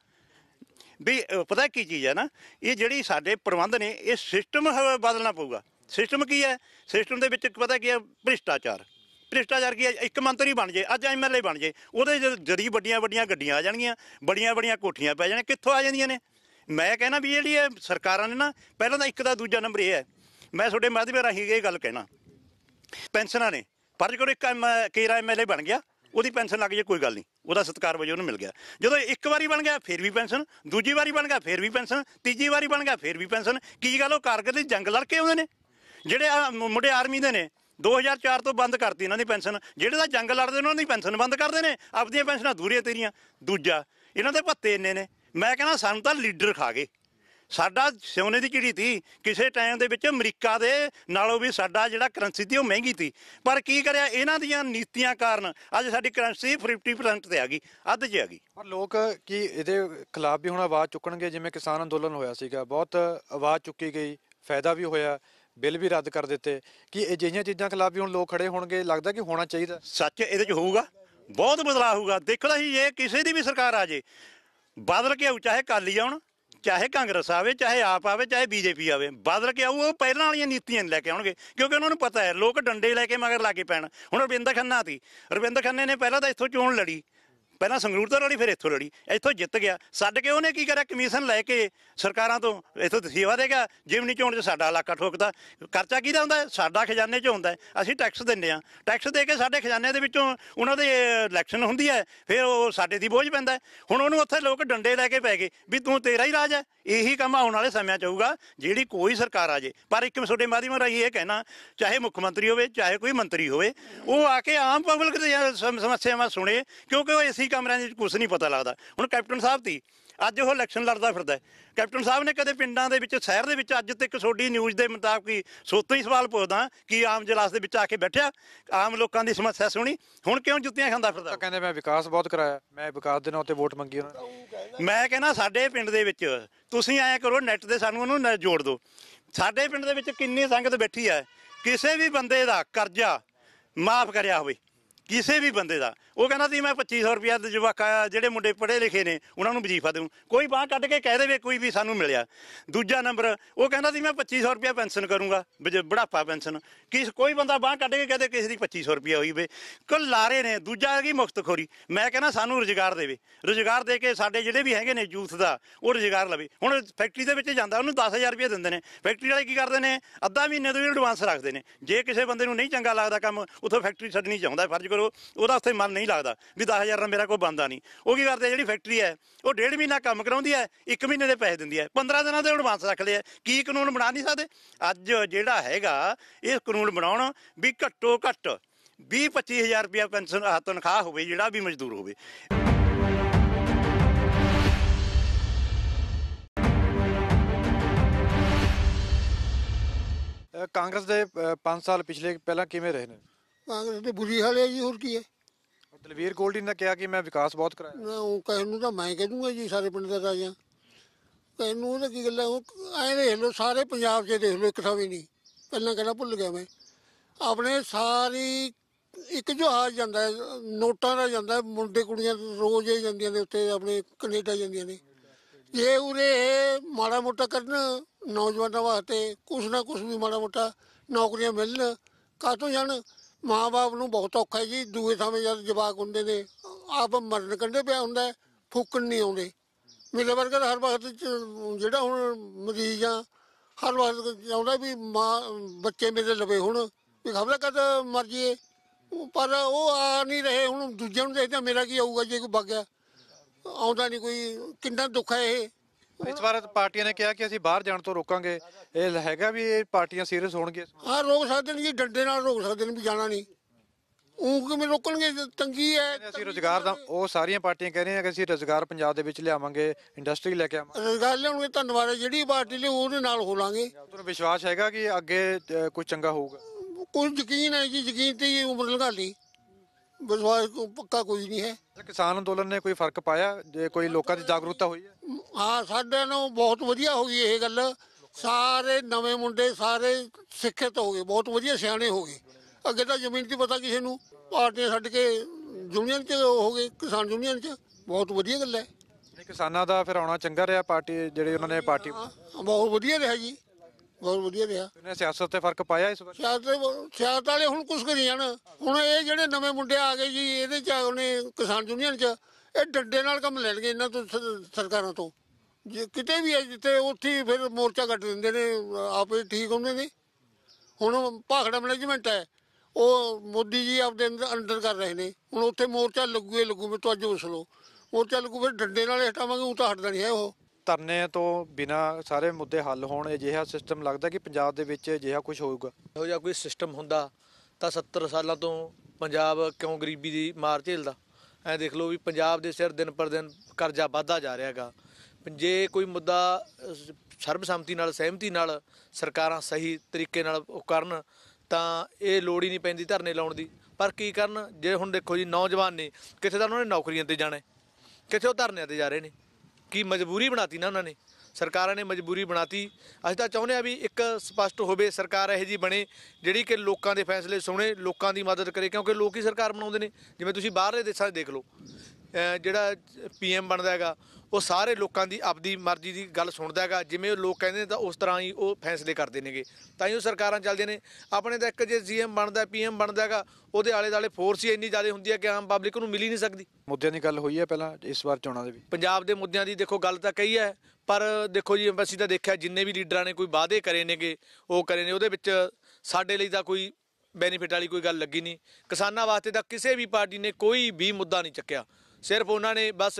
ਵੀ ਪਤਾ ਕੀ ਚੀਜ਼ ਹੈ ਨਾ, ਇਹ ਜਿਹੜੀ ਸਾਡੇ ਪ੍ਰਬੰਧ ਨੇ, ਇਹ ਸਿਸਟਮ ਬਦਲਣਾ ਪਊਗਾ। ਸਿਸਟਮ ਕੀ ਹੈ? ਸਿਸਟਮ ਦੇ ਵਿੱਚ ਪਤਾ ਕੀ ਹੈ? ਭ੍ਰਿਸ਼ਟਾਚਾਰ। ਭ੍ਰਿਸ਼ਟਾਚਾਰ ਕੀ ਹੈ? ਇੱਕ ਮੰਤਰੀ ਬਣ ਜੇ, ਅੱਜ ਐਮਐਲਏ ਬਣ ਜੇ। ਉਹਦੇ ਜ- ਜਰੀ ਵੱਡੀਆਂ ਵੱਡੀਆਂ ਗੱਡੀਆਂ ਆ ਜਾਣਗੀਆਂ, ਵੱਡੀਆਂ ਵੱਡੀਆਂ ਕੋਠੀਆਂ ਪੈ ਜਾਣੀਆਂ। ਕਿੱਥੋਂ ਆ ਜਾਂਦੀਆਂ ਨੇ? ਮੈਂ ਕਹਿੰਦਾ ਵੀ ਜਿਹੜੀ ਇਹ ਸਰਕਾਰਾਂ ਨੇ ਨਾ, ਪਹਿਲਾਂ ਤਾਂ ਇੱਕ ਦਾ ਦੂਜਾ ਨੰਬਰ ਇਹ ਹੈ। ਮੈਂ ਤੁਹਾਡੇ ਮਾਧਿਅਮ ਰਾਹੀਂ ਇਹ ਗੱਲ ਕਹਿਣਾ। ਪੈਨਸ਼ਨਾਂ ਨੇ, ਫਰਜ਼ ਕਰੋ ਇੱਕ ਐਮ, ਕੇਰਾ ਐਮਐਲਏ ਬਣ ਗਿਆ, ਉਹਦੀ ਪੈਨਸ਼ਨ ਲੱਗ ਜੇ, ਕੋਈ ਗੱਲ ਨਹੀਂ। ਉਹਦਾ ਸਤਕਾਰ ਵਜੋਂ ਉਹਨੂੰ ਮਿਲ ਗਿਆ। ਜਦੋਂ ਇੱਕ ਵਾਰੀ ਬਣ ਗਿਆ, ਫਿਰ ਵੀ ਪੈਨਸ਼ਨ, ਦੂਜੀ ਵਾਰੀ ਬਣ ਗਿਆ, ਫਿਰ ਵੀ ਪੈਨਸ਼ਨ, ਤੀਜੀ ਵਾਰੀ ਬਣ ਗਿਆ, ਫਿਰ ਵੀ ਪੈਨਸ਼ਨ। ਕੀ ਗੱਲ ਉਹ ਕਾਰਗਰ ਦੀ ਜੰਗ ਲੜ ਕੇ ਆਉਂਦੇ ਨੇ? ਜਿਹੜੇ ਮੁੰਡੇ ਆਰਮੀ ਦੇ ਨੇ 2004 ਤੋਂ ਬੰਦ ਕਰਤੀ ਇਹਨਾਂ ਦੀ ਪੈਨਸ਼ਨ। ਜਿਹੜੇ ਤਾਂ ਜੰਗ ਲੜਦੇ ਉਹਨਾਂ ਦੀ ਪੈਨਸ਼ਨ ਬੰਦ ਕਰਦੇ ਨੇ। ਆਪਦੀਆਂ ਪੈਨਸ਼ਨਾਂ ਦੂਰੀਆਂ ਤੇਰੀਆਂ। ਦੂਜਾ, ਇਹਨਾਂ ਦੇ ਭੱਤੇ ਇੰਨੇ ਨੇ। ਮੈਂ ਕਹਿੰਦਾ ਸਾਨੂੰ ਤਾਂ ਲੀਡਰ ਖਾ ਗਏ। ਸਾਡਾ ਸੋਨੇ ਦੀ ਚਿੜੀ ਤੀ। ਕਿਸੇ ਟਾਈਮ ਦੇ ਵਿੱਚ ਅਮਰੀਕਾ ਦੇ ਨਾਲੋਂ ਵੀ ਸਾਡਾ ਜਿਹੜਾ ਕਰੰਸੀ ਸੀ ਉਹ ਮਹਿੰਗੀ ਤੀ। ਪਰ ਕੀ ਕਰਿਆ? ਇਹਨਾਂ ਦੀਆਂ ਨੀਤੀਆਂ ਕਾਰਨ ਅੱਜ ਸਾਡੀ ਕਰੰਸੀ 50% ਤੇ ਆ ਗਈ। ਅੱਧ 'ਚ ਆ ਗਈ। ਪਰ ਲੋਕ ਕੀ ਇਹਦੇ ਖਿਲਾਫ ਵੀ ਹੁਣ ਆਵਾਜ਼ ਚੁੱਕਣਗੇ? ਜਿਵੇਂ ਕਿਸਾਨ ਅੰਦੋਲਨ ਹੋਇਆ ਸੀਗਾ। ਬਹੁਤ ਆਵਾਜ਼ ਚੁੱਕੀ ਗਈ। ਫਾਇਦਾ ਵੀ ਹੋਇਆ। ਬਿੱਲ ਵੀ ਰੱਦ ਕਰ ਦਿੱਤੇ। ਕਿ ਅਜਿਹੀਆਂ ਚੀਜ਼ਾਂ ਖਿਲਾਫ ਵੀ ਹੁਣ ਲੋਕ ਖੜੇ ਹੋਣਗੇ? ਲੱਗਦਾ ਕਿ ਹੋਣਾ ਚਾਹੀਦਾ। ਸੱਚ ਇਹਦੇ 'ਚ ਹੋਊਗਾ। ਬਹੁਤ ਬਦਲਾਅ ਹੋਊਗਾ। ਦੇਖੋ ਤਾਂ ਜੀ ਇਹ, ਕਿਸੇ ਦੀ ਵੀ ਸਰਕਾਰ ਆ ਜੇ। ਬਦਲ ਕੇ ਆਊ, ਚਾਹੇ ਕਾਲੀ ਆਉਣ, ਚਾਹੇ ਕਾਂਗਰਸ ਆਵੇ, ਚਾਹੇ ਆਪ ਆਵੇ, ਚਾਹੇ ਬੀਜੇਪੀ ਆਵੇ। ਬਦਲ ਕੇ ਆਊ, ਉਹ ਪਹਿਲਾਂ ਵਾਲੀਆਂ ਨੀਤੀਆਂ ਲੈ ਕੇ ਆਉਣਗੇ। ਕਿਉਂਕਿ ਉਹਨਾਂ ਨੂੰ ਪਤਾ ਹੈ, ਲੋਕ ਡੰਡੇ ਲੈ ਕੇ ਮਗਰ ਲੱਗੇ ਪੈਣ। ਹੁਣ ਰਵਿੰਦਰ ਖੰਨਾ ਸੀ ਰਵਿੰਦਰ ਖੰਨੇ ਨੇ ਪਹਿਲਾਂ ਤਾਂ ਇੱਥੋਂ ਚੋਣ ਲੜੀ। ਪਹਿਲਾਂ ਸੰਗਰੂਰ ਤੋਂ ਲੜੀ, ਫਿਰ ਇੱਥੋਂ ਲੜੀ। ਇੱਥੋਂ ਜਿੱਤ ਗਿਆ। ਛੱਡ ਕੇ ਉਹਨੇ ਕੀ ਕਰਿਆ? ਕਮਿਸ਼ਨ ਲੈ ਕੇ ਸਰਕਾਰਾਂ ਤੋਂ ਇੱਥੋਂ ਸੇਵਾ ਦੇਗਾ ਜਿਮਨੀ ਚੋਣ 'ਚ ਸਾਡਾ ਇਲਾਕਾ ਠੋਕਦਾ ਖਰਚਾ ਕਿਹਦਾ ਹੁੰਦਾ? ਸਾਡਾ ਖਜ਼ਾਨੇ 'ਚ ਹੁੰਦਾ। ਅਸੀਂ ਟੈਕਸ ਦਿੰਦੇ ਆ ਟੈਕਸ ਦੇ ਕੇ ਸਾਡੇ ਖਜ਼ਾਨੇ ਦੇ ਵਿੱਚੋਂ ਉਹਨਾਂ ਦੇ ਇਲੈਕਸ਼ਨ ਹੁੰਦੀ ਹੈ। ਫਿਰ ਉਹ ਸਾਡੇ ਦੀ ਬੋਝ ਪੈਂਦਾ ਹੁਣ ਉਹਨੂੰ ਉੱਥੇ ਲੋਕ ਡੰਡੇ ਲੈ ਕੇ ਪੈ ਗਏ ਵੀ ਤੂੰ ਤੇਰਾ ਹੀ ਰਾਜ ਹੈ। ਇਹੀ ਕੰਮ ਆਉਣ ਵਾਲੇ ਸਮਿਆਂ 'ਚ ਹੋਊਗਾ। ਜਿਹੜੀ ਕੋਈ ਸਰਕਾਰ ਆ ਜੇ। ਪਰ ਇੱਕ ਤੁਹਾਡੇ ਮਾਧਿਅਮ ਰਾਹੀਂ ਇਹ ਕਹਿਣਾ, ਚਾਹੇ ਮੁੱਖ ਮੰਤਰੀ ਹੋਵੇ, ਚਾਹੇ ਕੋਈ ਮੰਤਰੀ ਹੋਵੇ, ਉਹ ਆ ਕੇ ਆਮ ਪਬਲਿਕ ਦੀਆਂ ਸਮੱਸਿਆਵਾਂ ਸੁਣੇ। ਕਿਉਂਕਿ ਉਹ ਏਸੀ ਕਮਰਿਆਂ ਦੇ ਵਿੱਚ ਕੁਝ ਨਹੀਂ ਪਤਾ ਲੱਗਦਾ। ਹੁਣ ਕੈਪਟਨ ਸਾਹਿਬ ਦੀ ਅੱਜ ਉਹ ਇਲੈਕਸ਼ਨ ਲੜਦਾ ਫਿਰਦਾ। ਕੈਪਟਨ ਸਾਹਿਬ ਨੇ ਕਦੇ ਪਿੰਡਾਂ ਦੇ ਵਿੱਚ ਸ਼ਹਿਰ ਦੇ ਵਿੱਚ ਅੱਜ ਤੱਕ ਤੁਹਾਡੀ ਨਿਊਜ਼ ਦੇ ਮੁਤਾਬਕ ਹੀ ਸੋਤੋਂ ਹੀ ਸਵਾਲ ਪੁੱਛਦਾ ਕਿ ਆਮ ਜਲਾਸ ਦੇ ਵਿੱਚ ਆ ਕੇ ਬੈਠਿਆ ਆਮ ਲੋਕਾਂ ਦੀ ਸਮੱਸਿਆ ਸੁਣੀ ਹੁਣ ਕਿਉਂ ਜੁੱਤੀਆਂ ਖਾਂਦਾ ਫਿਰਦਾ ਕਹਿੰਦੇ ਮੈਂ ਵਿਕਾਸ ਬਹੁਤ ਕਰਾਇਆ ਮੈਂ ਵਿਕਾਸ ਦੇ ਨਾਂ ਤੇ ਵੋਟ ਮੰਗੀ ਉਹਨਾਂ ਨੇ। ਮੈਂ ਕਹਿੰਦਾ ਸਾਡੇ ਪਿੰਡ ਦੇ ਵਿੱਚ ਤੁਸੀਂ ਐਂ ਕਰੋ ਨੈਟ ਤੇ ਸਾਨੂੰ ਉਹਨੂੰ ਜੋੜ ਦਿਓ। ਸਾਡੇ ਪਿੰਡ ਦੇ ਵਿੱਚ ਕਿੰਨੀ ਸੰਗਤ ਬੈਠੀ ਹੈ ਕਿਸੇ ਵੀ ਬੰਦੇ ਦਾ ਕਰਜ਼ਾ ਮਾਫ ਕਰਿਆ ਹੋਵੇ ਕਿਸੇ ਵੀ ਬੰਦੇ ਦਾ। ਉਹ ਕਹਿੰਦਾ ਸੀ, ਮੈਂ 2500 ਰੁਪਇਆ ਦੇ ਜਵਾਕਾ ਜਿਹੜੇ ਮੁੰਡੇ ਪੜ੍ਹੇ ਲਿਖੇ ਨੇ, ਉਹਨਾਂ ਨੂੰ ਵਜ਼ੀਫਾ ਦੇਵਾਂ ਕੋਈ ਬਾਹ ਕੱਢ ਕੇ ਕਹਿ ਦੇਵੇ, ਕੋਈ ਵੀ ਸਾਨੂੰ ਮਿਲਿਆ। ਦੂਜਾ ਨੰਬਰ, ਉਹ ਕਹਿੰਦਾ ਸੀ, ਮੈਂ 2500 ਰੁਪਇਆ ਪੈਨਸ਼ਨ ਕਰੂੰਗਾ, ਬਜ- ਬੁਢਾਪਾ ਪੈਨਸ਼ਨ। ਕਿਸ, ਕੋਈ ਬੰਦਾ ਬਾਹ ਕੱਢ ਕੇ ਕਹਦੇ ਕਿਸੇ ਦੀ 2500 ਰੁਪਇਆ ਹੋਈ ਵੇ। ਕੁੱਲ ਲਾਰੇ ਨੇ, ਦੂਜਾ ਹੈਗੀ ਮੁਫਤਖੋਰੀ। ਮੈਂ ਕਹਿੰਦਾ, ਸਾਨੂੰ ਰੁਜ਼ਗਾਰ ਦੇਵੇ। ਰੁਜ਼ਗਾਰ ਦੇ ਕੇ ਸਾਡੇ ਜਿਹੜੇ ਵੀ ਹੈਗੇ ਨੇ ਯੂਥ ਦਾ, ਉਹ ਰੁਜ਼ਗਾਰ ਲਵੇ। ਹੁਣ ਫੈਕਟਰੀ ਦੇ ਵਿੱਚ ਜਾਂਦਾ, ਉਹਨੂੰ 10000 ਰੁਪਏ ਦਿੰਦੇ ਨੇ। ਫੈਕਟਰੀ ਵਾਲੇ ਕੀ ਕਰਦੇ ਨੇ? ਅੱਧਾ ਮਹੀਨੇ ਤੋਂ ਵੀ ਐਡਵਾਂਸ ਰੱਖਦੇ ਨੇ। ਜੇ ਕਿਸੇ ਬੰਦੇ ਨੂੰ ਨਹੀਂ ਚੰਗਾ ਲੱਗਦਾ ਕੰਮ, ਉਥੋਂ ਫੈਕਟਰੀ ਛੱਡਣੀ ਚਾਹੁੰਦਾ, ਫਰਜ਼ ਕਰੋ, ਉਹਦਾ ਉੱਥੇ ਮਨ ਨਹੀਂ ਲੱਗਦਾ ਵੀ 10000 ਨਾਲ ਮੇਰਾ ਕੋਈ ਬੰਦਾ ਨਹੀਂ। ਉਹ ਕੀ ਕਰਦੇ ਆ, ਜਿਹੜੀ ਫੈਕਟਰੀ ਹੈ ਉਹ ਡੇਢ ਮਹੀਨਾ ਕੰਮ ਕਰਾਉਂਦੀ ਹੈ ਇੱਕ ਮਹੀਨੇ ਦੇ ਪੈਸੇ ਦਿੰਦੀ ਹੈ। 15 ਦਿਨਾਂ ਦੇ ਐਡਵਾਂਸ ਰੱਖਦੇ ਆ ਕੀ ਕਾਨੂੰਨ ਬਣਾ ਨਹੀਂ ਸਕਦੇ? ਅੱਜ ਜਿਹੜਾ ਹੈਗਾ ਇਹ ਕਾਨੂੰਨ ਬਣਾਉਣ ਵੀ ਘੱਟੋ ਘੱਟ 20 25000 ਰੁਪਇਆ ਪੈਨਸ਼ਨ ਆਹ ਤਨਖਾਹ ਹੋਵੇ ਜਿਹੜਾ ਵੀ ਮਜ਼ਦੂਰ ਹੋਵੇ। ਕਾਂਗਰਸ ਦੇ 5 ਸਾਲ ਪਿਛਲੇ ਪਹਿਲਾਂ ਕਿਵੇਂ ਰਹੇ ਨੇ? ਕਾਂਗਰਸ ਦੇ ਬੁਰੀ ਹਾਲ ਹੈ ਜੀ ਹੋਰ ਕੀ ਹੈ? ਦਲਵੀਰ ਗੋਲਡੀ ਨੇ ਕਿਹਾ ਕਿ ਮੈਂ ਵਿਕਾਸ ਬਹੁਤ ਕਰਾਇਆ। ਨਾ ਉਹ ਕਹਿਣ ਨੂੰ ਤਾਂ ਮੈਂ ਕਹਿ ਦੂੰਗਾ ਜੀ ਸਾਰੇ ਪਿੰਡ ਦਾ ਰਾਜਾ ਕਹਿਣ ਨੂੰ ਉਹਦਾ ਕੀ ਗੱਲ ਹੈ ਉਹ ਐਂ ਦੇਖ ਲਓ ਸਾਰੇ ਪੰਜਾਬ 'ਚ ਦੇਖ ਲਓ ਇੱਕ ਥਾਂ ਵੀ ਨਹੀਂ। ਪਹਿਲਾਂ ਕਹਿਣਾ ਭੁੱਲ ਗਿਆ ਮੈਂ। ਆਪਣੇ ਸਾਰੀ ਇੱਕ ਜਹਾਜ਼ ਜਾਂਦਾ ਹੈ, ਨੋਟਾਂ ਦਾ ਜਾਂਦਾ ਹੈ, ਮੁੰਡੇ ਕੁੜੀਆਂ ਰੋਜ਼ ਹੀ ਜਾਂਦੀਆਂ ਨੇ ਉੱਤੇ ਆਪਣੇ ਕੈਨੇਡਾ ਜਾਂਦੀਆਂ ਨੇ। ਜੇ ਉਰੇ ਇਹ ਮਾੜਾ ਮੋਟਾ ਕਰਨ ਨੌਜਵਾਨਾਂ ਵਾਸਤੇ ਕੁਛ ਨਾ ਕੁਛ ਵੀ ਮਾੜਾ ਮੋਟਾ ਨੌਕਰੀਆਂ ਮਿਲਣ ਕਾਹਤੋਂ ਜਾਣ? ਮਾਂ-ਬਾਪ ਨੂੰ ਬਹੁਤ ਔਖਾ ਹੈ ਜੀ ਦੂਏ ਸਮੇਂ ਜਦ ਜਵਾਕ ਹੁੰਦੇ ਨੇ ਆਪ ਮਰਨ ਕੰਢੇ ਪਿਆ ਹੁੰਦਾ ਹੈ, ਫੂਕਣ ਨਹੀਂ ਆਉਂਦੇ। ਮੇਰੇ ਵਰਗਾ ਤਾਂ ਹਰ ਵਕਤ ਚ ਜਿਹੜਾ ਹੁਣ ਮਰੀਜ਼ ਆ ਹਰ ਵਕਤ ਚਾਹੁੰਦਾ ਵੀ ਮਾਂ ਬੱਚੇ ਮੇਰੇ ਲਵੇ ਹੁਣ ਵੀ ਖਬਰ ਕਦ ਮਰ ਜੀਏ ਪਰ ਉਹ ਆ ਨਹੀਂ ਰਹੇ ਹੁਣ ਦੂਜਿਆਂ ਨੂੰ ਦੇਖਦੇ ਮੇਰਾ ਕੀ ਆਊਗਾ ਜੇ ਕੋਈ ਵਗ ਗਿਆ। ਆਉਂਦਾ ਨਹੀਂ ਕੋਈ ਕਿੰਨਾ ਦੁੱਖ ਹੈ ਇਹ। ਇਸ ਵਾਰ ਪਾਰਟੀਆਂ ਨੇ ਕਿਹਾ ਕਿ ਅਸੀਂ ਬਾਹਰ ਜਾਣ ਤੋਂ ਰੋਕਾਂਗੇ। ਇਹ ਹੈਗਾ ਵੀ ਇਹ ਪਾਰਟੀਆਂ ਸੀਰੀਅਸ ਹੋਣਗੀਆਂ ਹਾਂ ਰੋਕ ਸਕਦੇ ਨੇ ਜੀ ਡੰਡੇ ਨਾਲ ਰੋਕ ਸਕਦੇ ਨੇ ਵੀ ਜਾਣਾ ਨਹੀਂ। ਉਹ ਕਿਵੇਂ ਰੋਕਣਗੇ ਤੰਗੀ ਹੈ। ਅਸੀਂ ਰੋਜ਼ਗਾਰ ਦਾ ਉਹ ਸਾਰੀਆਂ ਪਾਰਟੀਆਂ ਕਹਿ ਰਹੀਆਂ ਕਿ ਅਸੀਂ ਰੋਜ਼ਗਾਰ ਪੰਜਾਬ ਦੇ ਵਿੱਚ ਲਿਆਵਾਂਗੇ ਇੰਡਸਟਰੀ ਲੈ ਕੇ ਆਵਾਂਗੇ। ਰੁਜ਼ਗਾਰ ਲਿਆਉਣਗੇ ਧੰਨਵਾਦ ਹੈ ਜਿਹੜੀ ਪਾਰਟੀ ਲਈ ਉਹਦੇ ਨਾਲ ਹੋ ਲਾਂਗੇ ਤੁਹਾਨੂੰ ਵਿਸ਼ਵਾਸ ਹੈਗਾ ਕਿ ਅੱਗੇ ਕੁਝ ਚੰਗਾ ਹੋਊਗਾ? ਕੋਈ ਯਕੀਨ ਹੈ ਜੀ ਯਕੀਨ ਤੇ ਹੀ ਉਮਰ ਲੰਘਾ ਲਈ। ਵਿਸ਼ਵਾਸ ਕੋ- ਪੱਕਾ ਕੋਈ ਨਹੀਂ ਹੈ। ਕਿਸਾਨ ਅੰਦੋਲਨ ਨੇ ਕੋਈ ਫ਼ਰਕ ਪਾਇਆ? ਜੇ ਕੋਈ ਲੋਕਾਂ ਦੀ ਜਾਗਰੂਕਤਾ ਹੋਈ ਹੈ? ਹਾਂ ਸਾਡੇ ਨੂੰ ਬਹੁਤ ਵਧੀਆ ਹੋ ਗਈ ਇਹ ਗੱਲ। ਸਾਰੇ ਨਵੇਂ ਮੁੰਡੇ ਸਾਰੇ ਸਿੱਖਿਅਤ ਹੋ ਗਏ ਬਹੁਤ ਵਧੀਆ ਸਿਆਣੇ ਹੋ ਗਏ। ਅੱਗੇ ਤਾਂ ਜ਼ਮੀਨ 'ਚ ਪਤਾ ਕਿਸੇ ਨੂੰ ਪਾਰਟੀਆਂ ਛੱਡ ਕੇ ਯੂਨੀਅਨ 'ਚ ਹੋ ਗਏ ਕਿਸਾਨ ਯੂਨੀਅਨ 'ਚ। ਬਹੁਤ ਵਧੀਆ ਗੱਲ ਹੈ। ਕਿਸਾਨਾਂ ਦਾ ਫਿਰ ਆਉਣਾ ਚੰਗਾ ਰਿਹਾ ਪਾਰਟੀ ਜਿਹੜੇ ਉਹਨਾਂ ਨੇ ਪਾਰਟੀ ਬਹੁਤ ਵਧੀਆ ਰਿਹਾ ਜੀ। ਬਹੁਤ ਵਧੀਆ ਰਿਹਾ। ਉਹਨੇ ਸਿਆਸਤ ਤੇ ਫ਼ਰਕ ਪਾਇਆ ਇਸ ਵਾਰ? ਸਿਆਸਤ ਸਿਆਸਤ ਵਾਲੇ ਹੁਣ ਕੁਛ ਕਰੀ ਜਾਣ। ਹੁਣ ਇਹ ਜਿਹੜੇ ਨਵੇਂ ਮੁੰਡੇ ਆ ਗਏ ਜੀ ਇਹਦੇ ਚ ਉਹਨੇ ਕਿਸਾਨ ਯੂਨੀਅਨ ਚ ਇਹ ਡੰਡੇ ਨਾਲ ਕੰਮ ਲੈਣਗੇ ਇਹਨਾਂ ਤੋਂ ਸਰਕਾਰਾਂ ਤੋਂ। ਜੇ ਕਿਤੇ ਵੀ ਹੈ ਜਿੱਥੇ ਉੱਥੇ ਫਿਰ ਮੋਰਚਾ ਕੱਟ ਦਿੰਦੇ ਨੇ ਆਪੇ ਠੀਕ ਹੁੰਦੇ ਨੇ। ਹੁਣ ਭਾਖੜਾ ਮੈਨੇਜਮੈਂਟ ਹੈ ਉਹ ਮੋਦੀ ਜੀ ਆਪਦੇ ਅੰਦਰ ਅੰਡਰ ਕਰ ਰਹੇ ਨੇ। ਹੁਣ ਉੱਥੇ ਮੋਰਚਾ ਲੱਗੂਏ ਲੱਗੂ ਮੈਂ ਤੋਂ ਅੱਜ ਉਸ ਲੋ ਮੋਰਚਾ ਲੱਗੂ ਫਿਰ ਡੰਡੇ ਨਾਲ ਹਟਾਵਾਂਗੇ ਉਹ ਤਾਂ ਹਟਦਾ ਨਹੀਂ ਹੈ ਉਹ। ਧਰਨੇ ਤੋਂ ਬਿਨਾ ਸਾਰੇ ਮੁੱਦੇ ਹੱਲ ਹੋਣ, ਅਜਿਹਾ ਸਿਸਟਮ ਲੱਗਦਾ ਕਿ ਪੰਜਾਬ ਦੇ ਵਿੱਚ ਅਜਿਹਾ ਕੁਝ ਹੋਊਗਾ? ਇਹੋ ਜਿਹਾ ਕੋਈ ਸਿਸਟਮ ਹੁੰਦਾ ਤਾਂ 70 ਸਾਲਾਂ ਤੋਂ ਪੰਜਾਬ ਕਿਉਂ ਗਰੀਬੀ ਦੀ ਮਾਰ ਝੇਲਦਾ? ਐ ਦੇਖ ਲਓ ਵੀ ਪੰਜਾਬ ਦੇ ਸਿਰ ਦਿਨ ਪਰ ਦਿਨ ਕਰਜ਼ਾ ਵਧਦਾ ਜਾ ਰਿਹਾ ਹੈਗਾ। ਜੇ ਕੋਈ ਮੁੱਦਾ ਸਰਬਸੰਮਤੀ ਨਾਲ, ਸਹਿਮਤੀ ਨਾਲ ਸਰਕਾਰਾਂ ਸਹੀ ਤਰੀਕੇ ਨਾਲ ਉਹ ਕਰਨ, ਤਾਂ ਇਹ ਲੋੜ ਹੀ ਨਹੀਂ ਪੈਂਦੀ ਧਰਨੇ ਲਾਉਣ ਦੀ। ਪਰ ਕੀ ਕਰਨ? ਜੇ ਹੁਣ ਦੇਖੋ ਜੀ, ਨੌਜਵਾਨ ਨੇ, ਕਿੱਥੇ ਤਾਂ ਉਹਨਾਂ ਨੇ ਨੌਕਰੀਆਂ ਤੇ ਜਾਣਾ ਕਿੱਥੇ ਉਹ ਧਰਨਿਆਂ ਤੇ ਜਾ ਰਹੇ ਨੇ? ਕਿ ਮਜਬੂਰੀ ਬਣਾਤੀ ਨਾ ਉਹਨਾਂ ਨੇ? ਸਰਕਾਰਾਂ ਨੇ ਮਜਬੂਰੀ ਬਣਾਤੀ। ਅਸੀਂ ਤਾਂ ਚਾਹੁੰਦੇ ਆ ਵੀ ਇੱਕ ਸਪਸ਼ਟ ਹੋਵੇ, ਸਰਕਾਰ ਇਹੋ ਜੀ ਬਣੇ ਜਿਹੜੀ ਕਿ ਲੋਕਾਂ ਦੇ ਫੈਸਲੇ ਸੁਣੇ, ਲੋਕਾਂ ਦੀ ਮਦਦ ਕਰੇ, ਕਿਉਂਕਿ ਲੋਕ ਹੀ ਸਰਕਾਰ ਬਣਾਉਂਦੇ ਨੇ। ਜਿਵੇਂ ਤੁਸੀਂ ਬਾਹਰਲੇ ਦੇਸ਼ਾਂ 'ਚ ਦੇਖ ਲਓ। ਅਹ ਜਿਹੜਾ ਪੀਐਮ ਬਣਦਾ ਹੈਗਾ ਉਹ ਸਾਰੇ ਲੋਕਾਂ ਦੀ ਆਪਦੀ ਮਰਜ਼ੀ ਦੀ ਗੱਲ ਸੁਣਦਾ ਹੈਗਾ। ਜਿਵੇਂ ਉਹ ਲੋਕ ਕਹਿੰਦੇ ਨੇ ਤਾਂ ਉਸ ਤਰ੍ਹਾਂ ਹੀ ਉਹ ਫੈਸਲੇ ਕਰਦੇ ਨੇਗੇ। ਤਾਂ ਹੀ ਉਹ ਸਰਕਾਰਾਂ ਚੱਲਦੀਆਂ ਨੇ। ਆਪਣੇ ਤਾਂ ਇੱਕ ਜੇ ਸੀਐਮ ਬਣਦਾ ਪੀਐਮ ਬਣਦਾ ਹੈਗਾ ਉਹਦੇ ਆਲੇ ਦਾਲੇ ਫੋਰਸ ਹੀ ਇੰਨੀ ਜ਼ਿਆਦਾ ਹੁੰਦੀ ਹੈ ਕਿ ਆਮ ਪਬਲਿਕ ਨੂੰ ਮਿਲ ਹੀ ਨਹੀਂ ਸਕਦੀ। ਮੁੱਦਿਆਂ ਦੀ ਗੱਲ ਹੋਈ ਹੈ ਪਹਿਲਾਂ ਇਸ ਵਾਰ ਚੋਣਾਂ ਦੇ ਵਿੱਚ ਪੰਜਾਬ ਦੇ ਮੁੱਦਿਆਂ ਦੀ ਦੇਖੋ ਗੱਲ ਤਾਂ ਕਹੀ ਹੈ ਪਰ ਦੇਖੋ ਜੀ ਅਸੀਂ ਤਾਂ ਦੇਖਿਆ ਜਿੰਨੇ ਵੀ ਲੀਡਰਾਂ ਨੇ ਕੋਈ ਵਾਅਦੇ ਕਰੇ ਨੇਗੇ ਉਹ ਕਰੇ ਨੇ। ਉਹਦੇ ਵਿੱਚ ਸਾਡੇ ਲਈ ਤਾਂ ਕੋਈ ਬੈਨੀਫਿਟ ਵਾਲੀ ਕੋਈ ਗੱਲ ਲੱਗੀ ਨਹੀਂ। ਕਿਸਾਨਾਂ ਵਾਸਤੇ ਤਾਂ ਕਿਸੇ ਵੀ ਪਾਰਟੀ ਨੇ ਕੋਈ ਵੀ ਮੁੱਦਾ ਨਹੀਂ ਚੱਕਿਆ। ਸਿਰਫ ਉਹਨਾਂ ਨੇ ਬਸ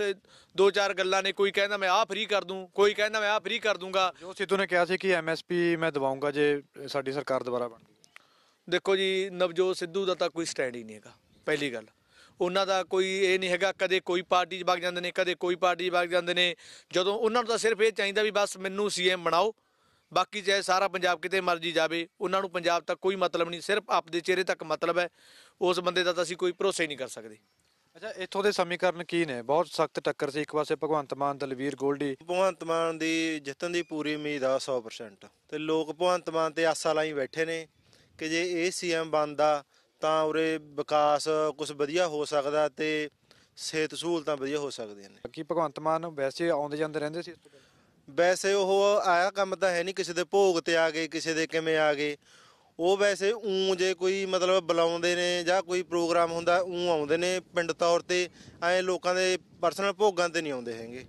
ਦੋ ਚਾਰ ਗੱਲਾਂ ਨੇ ਕੋਈ ਕਹਿੰਦਾ ਮੈਂ ਆਹ ਫ੍ਰੀ ਕਰ ਦੂੰ ਕੋਈ ਕਹਿੰਦਾ ਮੈਂ ਆਹ ਫ੍ਰੀ ਕਰ ਦੂੰਗਾ। ਜੋ ਸਿੱਧੂ ਨੇ ਕਿਹਾ ਸੀ ਕਿ ਐਮਐਸਪੀ ਮੈਂ ਦਵਾਉਂਗਾ ਜੇ ਸਾਡੀ ਸਰਕਾਰ ਦੁਬਾਰਾ ਬਣ ਗਈ। ਦੇਖੋ ਜੀ ਨਵਜੋਤ ਸਿੱਧੂ ਦਾ ਤਾਂ ਕੋਈ ਸਟੈਂਡ ਹੀ ਨਹੀਂ ਹੈਗਾ ਪਹਿਲੀ ਗੱਲ। ਉਹਨਾਂ ਦਾ ਕੋਈ ਇਹ ਨਹੀਂ ਹੈਗਾ ਕਦੇ ਕੋਈ ਪਾਰਟੀ 'ਚ ਵਗ ਜਾਂਦੇ ਨੇ ਕਦੇ ਕੋਈ ਪਾਰਟੀ 'ਚ ਵਗ ਜਾਂਦੇ ਨੇ। ਜਦੋਂ ਉਹਨਾਂ ਨੂੰ ਤਾਂ ਸਿਰਫ ਇਹ ਚਾਹੀਦਾ ਵੀ ਬਸ ਮੈਨੂੰ ਸੀਐਮ ਬਣਾਓ ਬਾਕੀ ਚਾਹੇ ਸਾਰਾ ਪੰਜਾਬ ਕਿਤੇ ਮਰਜ਼ੀ ਜਾਵੇ ਉਹਨਾਂ ਨੂੰ ਪੰਜਾਬ ਤੱਕ ਕੋਈ ਮਤਲਬ ਨਹੀਂ ਸਿਰਫ ਆਪਦੇ ਚਿਹਰੇ ਤੱਕ ਮਤਲਬ ਹੈ ਉਸ ਬੰਦੇ ਦਾ ਤਾਂ ਅਸੀਂ ਕੋਈ ਭਰੋਸਾ ਹੀ ਨਹੀਂ ਕਰ ਸਕਦੇ। ਅੱਛਾ ਇੱਥੋਂ ਦੇ ਸਮੀਕਰਨ ਕੀ ਨੇ? ਬਹੁਤ ਸਖਤ ਟੱਕਰ ਸੀ। ਇੱਕ ਪਾਸੇ ਭਗਵੰਤ ਮਾਨ ਦਲਵੀਰ ਗੋਲਡੀ। ਭਗਵੰਤ ਮਾਨ ਦੀ ਜਿੱਤਣ ਦੀ ਪੂਰੀ ਉਮੀਦ ਆ 100% ਤੇ ਲੋਕ ਭਗਵੰਤ ਮਾਨ ਤੇ ਆਸਾਂ ਲਾਈ ਬੈਠੇ ਨੇ ਕਿ ਜੇ ਇਹ ਸੀਐਮ ਬਣਦਾ ਤਾਂ ਉਰੇ ਵਿਕਾਸ ਕੁਝ ਵਧੀਆ ਹੋ ਸਕਦਾ ਤੇ ਸਿਹਤ ਸਹੂਲਤਾਂ ਵਧੀਆ ਹੋ ਸਕਦੀਆਂ ਨੇ। ਕੀ ਭਗਵੰਤ ਮਾਨ ਵੈਸੇ ਆਉਂਦੇ ਜਾਂਦੇ ਰਹਿੰਦੇ ਸੀ? ਵੈਸੇ ਉਹ ਆਇਆ ਕੰਮ ਤਾਂ ਹੈ ਨਹੀਂ ਕਿਸੇ ਦੇ ਭੋਗ ਤੇ ਆ ਗਏ ਕਿਸੇ ਦੇ ਕਿਵੇਂ ਆ ਗਏ। ਉਹ ਵੈਸੇ ਉਂ ਜੇ ਕੋਈ ਮਤਲਬ ਬੁਲਾਉਂਦੇ ਨੇ ਜਾਂ ਕੋਈ ਪ੍ਰੋਗਰਾਮ ਹੁੰਦਾ, ਉਂ ਆਉਂਦੇ ਨੇ ਪਿੰਡ ਤੌਰ ਤੇ, ਐ ਲੋਕਾਂ ਦੇ ਪਰਸਨਲ ਭੋਗਾਂ ਤੇ ਨਹੀਂ ਆਉਂਦੇ ਹੈਗੇ।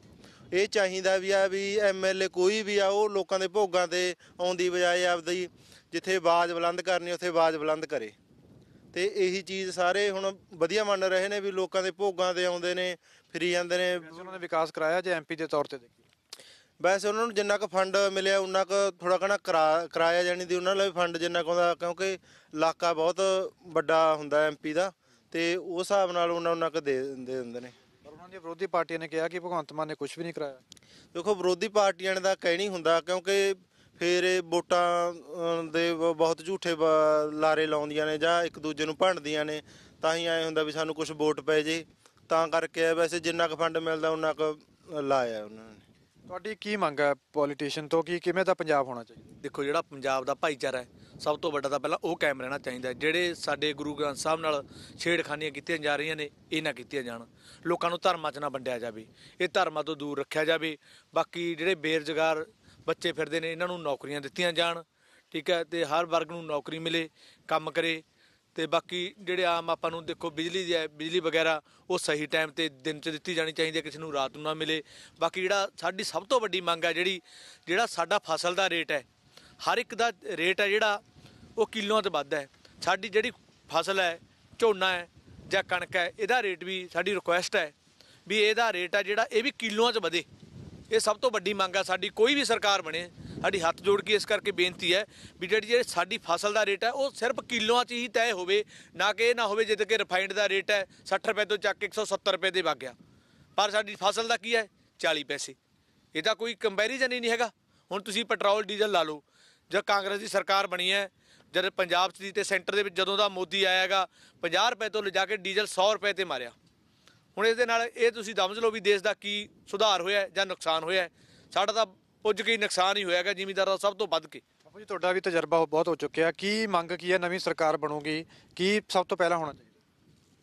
ਇਹ ਚਾਹੀਦਾ ਵੀ ਆ ਵੀ ਐਮਐਲਏ ਕੋਈ ਵੀ ਆ, ਉਹ ਲੋਕਾਂ ਦੇ ਭੋਗਾਂ ਤੇ ਆਉਂਦੀ ਬਜਾਏ ਆਪਦੀ ਜਿੱਥੇ ਆਵਾਜ਼ ਬੁਲੰਦ ਕਰਨੀ, ਉੱਥੇ ਆਵਾਜ਼ ਬੁਲੰਦ ਕਰੇ। ਤੇ ਇਹੀ ਚੀਜ਼ ਸਾਰੇ ਹੁਣ ਵਧੀਆ ਮੰਨ ਰਹੇ ਨੇ ਵੀ ਲੋਕਾਂ ਦੇ ਭੋਗਾਂ ਤੇ ਆਉਂਦੇ ਨੇ, ਫਿਰੀ ਜਾਂਦੇ ਨੇ। ਉਹਨਾਂ ਨੇ ਵਿਕਾਸ ਕਰਾਇਆ ਜੇ ਐਮਪੀ ਦੇ ਤੌਰ ਤੇ ਵੈਸੇ ਉਹਨਾਂ ਨੂੰ ਜਿੰਨਾ ਕੁ ਫੰਡ ਮਿਲਿਆ ਉਹਨਾਂ ਕੁ ਥੋੜਾ ਕਣਾ ਕਰਾਇਆ ਜਾਣੀ ਦੀ ਉਹਨਾਂ ਲਈ ਫੰਡ ਜਿੰਨਾ ਕੁ ਆਉਂਦਾ ਕਿਉਂਕਿ ਇਲਾਕਾ ਬਹੁਤ ਵੱਡਾ ਹੁੰਦਾ ਐਮਪੀ ਦਾ ਤੇ ਉਸ ਹਿਸਾਬ ਨਾਲ ਉਹਨਾਂ ਉਹਨਾਂ ਕੁ ਦੇ ਦੇ ਦਿੰਦੇ ਨੇ। ਪਰ ਉਹਨਾਂ ਦੀਆਂ ਵਿਰੋਧੀ ਪਾਰਟੀਆਂ ਨੇ ਕਿਹਾ ਕਿ ਭਗਵੰਤ ਮਾਨ ਨੇ ਕੁਝ ਵੀ ਨਹੀਂ ਕਰਾਇਆ। ਦੇਖੋ ਵਿਰੋਧੀ ਪਾਰਟੀਆਂ ਨੇ ਤਾਂ ਕਹਿਣੀ ਹੁੰਦਾ ਕਿਉਂਕਿ ਫਿਰ ਇਹ ਵੋਟਾਂ ਦੇ ਬਹੁਤ ਝੂਠੇ ਲਾਰੇ ਲਾਉਂਦੀਆਂ ਨੇ ਜਾਂ ਇੱਕ ਦੂਜੇ ਨੂੰ ਭੰਡਦੀਆਂ ਨੇ ਤਾਂ ਹੀ ਐ ਹੁੰਦਾ ਵੀ ਸਾਨੂੰ ਕੁਝ ਵੋਟ ਪੈ ਜੇ। ਤਾਂ ਕਰਕੇ ਵੈਸੇ ਜਿੰਨਾ ਕੁ ਫੰਡ ਮਿਲਦਾ ਉਹਨਾਂ ਕੁ ਲਾਇਆ ਉਹਨਾਂ ਨੇ। ਤੁਹਾਡੀ ਕੀ ਮੰਗ ਹੈ ਪੋਲੀਟੀਸ਼ੀਅਨ ਤੋਂ? ਕਿ ਕਿਵੇਂ ਦਾ ਪੰਜਾਬ ਹੋਣਾ ਚਾਹੀਦਾ? ਦੇਖੋ ਜਿਹੜਾ ਪੰਜਾਬ ਦਾ ਭਾਈਚਾਰਾ ਹੈ, ਸਭ ਤੋਂ ਵੱਡਾ ਤਾਂ ਪਹਿਲਾਂ ਉਹ ਕਾਇਮ ਰਹਿਣਾ ਚਾਹੀਦਾ ਹੈ। ਜਿਹੜੇ ਸਾਡੇ ਗੁਰੂ ਗ੍ਰੰਥ ਸਾਹਿਬ ਨਾਲ ਛੇੜਖਾਨੀਆਂ ਕੀਤੀਆਂ ਜਾ ਰਹੀਆਂ ਨੇ, ਇਹ ਨਾ ਕੀਤੀਆਂ ਜਾਣ। ਲੋਕਾਂ ਨੂੰ ਧਰਮਾਂ 'ਚ ਨਾ ਵੰਡਿਆ ਜਾਵੇ। ਇਹ ਧਰਮਾਂ ਤੋਂ ਦੂਰ ਰੱਖਿਆ ਜਾਵੇ। ਬਾਕੀ ਜਿਹੜੇ ਬੇਰੁਜ਼ਗਾਰ ਬੱਚੇ ਫਿਰਦੇ ਨੇ, ਇਹਨਾਂ ਨੂੰ ਨੌਕਰੀਆਂ ਦਿੱਤੀਆਂ ਜਾਣ, ਠੀਕ ਹੈ, ਤੇ ਹਰ ਵਰਗ ਨੂੰ ਨੌਕਰੀ ਮਿਲੇ, ਕੰਮ ਕਰੇ ਤੇ ਬਾਕੀ ਜਿਹੜੇ ਆਮ ਆਪਾਂ ਨੂੰ ਦੇਖੋ ਬਿਜਲੀ ਦੀ ਹੈ, ਬਿਜਲੀ ਵਗੈਰਾ, ਉਹ ਸਹੀ ਟਾਈਮ ਤੇ ਦਿਨ 'ਚ ਦਿੱਤੀ ਜਾਣੀ ਚਾਹੀਦੀ ਹੈ, ਕਿਸੇ ਨੂੰ ਰਾਤ ਨੂੰ ਨਾ ਮਿਲੇ। ਬਾਕੀ ਜਿਹੜਾ ਸਾਡੀ ਸਭ ਤੋਂ ਵੱਡੀ ਮੰਗ ਹੈ ਜਿਹੜੀ, ਜਿਹੜਾ ਸਾਡਾ ਫਸਲ ਦਾ ਰੇਟ ਹੈ, ਹਰ ਇੱਕ ਦਾ ਰੇਟ ਹੈ ਜਿਹੜਾ, ਉਹ ਕਿਲੋਆਂ ਤੇ ਵੱਧ ਹੈ। ਸਾਡੀ ਜਿਹੜੀ ਫਸਲ ਹੈ, ਝੋਨਾ ਹੈ ਜਾਂ ਕਣਕ ਹੈ, ਇਹਦਾ ਰੇਟ ਵੀ ਸਾਡੀ ਰਿਕੁਐਸਟ ਹੈ ਵੀ ਇਹਦਾ ਰੇਟ ਹੈ ਜਿਹੜਾ, ਇਹ ਵੀ ਕਿਲੋਆਂ 'ਚ ਵਧੇ। ਇਹ ਸਭ ਤੋਂ ਵੱਡੀ ਮੰਗ ਆ, ਸਾਡੀ ਕੋਈ ਵੀ ਸਰਕਾਰ ਬਣੇ, ਸਾਡੀ ਹੱਥ ਜੋੜ ਕੇ ਇਸ ਕਰਕੇ ਬੇਨਤੀ ਹੈ ਵੀ ਜਿਹੜੀ ਜਿਹੜੀ ਸਾਡੀ ਫਸਲ ਦਾ ਰੇਟ ਹੈ, ਉਹ ਸਿਰਫ ਕਿਲੋਆਂ 'ਚ ਹੀ ਤੈਅ ਹੋਵੇ, ਨਾ ਕਿ ਇਹ ਨਾ ਹੋਵੇ ਜਿੱਦ ਕਿ ਰਿਫਾਈਨਡ ਦਾ ਰੇਟ ਹੈ 60 ਰੁਪਏ ਤੋਂ ਚੱਕ ਕੇ 170 ਰੁਪਏ ਦੇ ਵਗ ਗਿਆ। ਪਰ ਸਾਡੀ ਫਸਲ ਦਾ ਕੀ ਹੈ? 40 ਪੈਸੇ। ਇਹ ਤਾਂ ਕੋਈ ਕੰਪੈਰੀਜ਼ਨ ਹੀ ਨਹੀਂ ਹੈਗਾ। ਹੁਣ ਤੁਸੀਂ ਪੈਟਰੋਲ, ਡੀਜ਼ਲ ਲਾ ਲਓ। ਜਦ ਕਾਂਗਰਸ ਦੀ ਸਰਕਾਰ ਬਣੀ ਹੈ, ਜਦ ਪੰਜਾਬ 'ਚ ਸੀ ਤੇ ਸੈਂਟਰ ਦੇ ਵਿੱਚ ਜਦੋਂ ਦਾ ਮੋਦੀ ਆਇਆ ਹੈਗਾ 50 ਰੁਪਏ ਤੋਂ ਲਿਜਾ ਕੇ ਡੀਜ਼ਲ 100 ਰੁਪਏ ਤੇ ਮਾਰਿਆ। ਹੁਣ ਇਸ ਦੇ ਨਾਲ ਇਹ ਤੁਸੀਂ ਸਮਝ ਲਓ ਵੀ ਦੇਸ਼ ਦਾ ਕੀ ਸੁਧਾਰ ਹੋਇਆ ਹੈ ਜਾਂ ਨੁਕਸਾਨ ਹੋਇਆ ਹੈ। ਸਾਡਾ ਤਾਂ ਪੁੱਜ ਕੇ ਹੀ ਨੁਕਸਾਨ ਹੀ ਹੋਇਆਗਾ ਜ਼ਿਮੀਦਾਰ ਦਾ ਸਭ ਤੋਂ ਵੱਧ ਕੇ। ਬਾਪੂ ਜੀ ਤੁਹਾਡਾ ਵੀ ਤਜਰਬਾ ਬਹੁਤ ਹੋ ਚੁੱਕਿਆ ਕੀ ਮੰਗ ਕੀ ਹੈ ਨਵੀਂ ਸਰਕਾਰ ਬਣੂਗੀ? ਕੀ ਸਭ ਤੋਂ ਪਹਿਲਾਂ ਹੋਣਾ ਚਾਹੀਦਾ?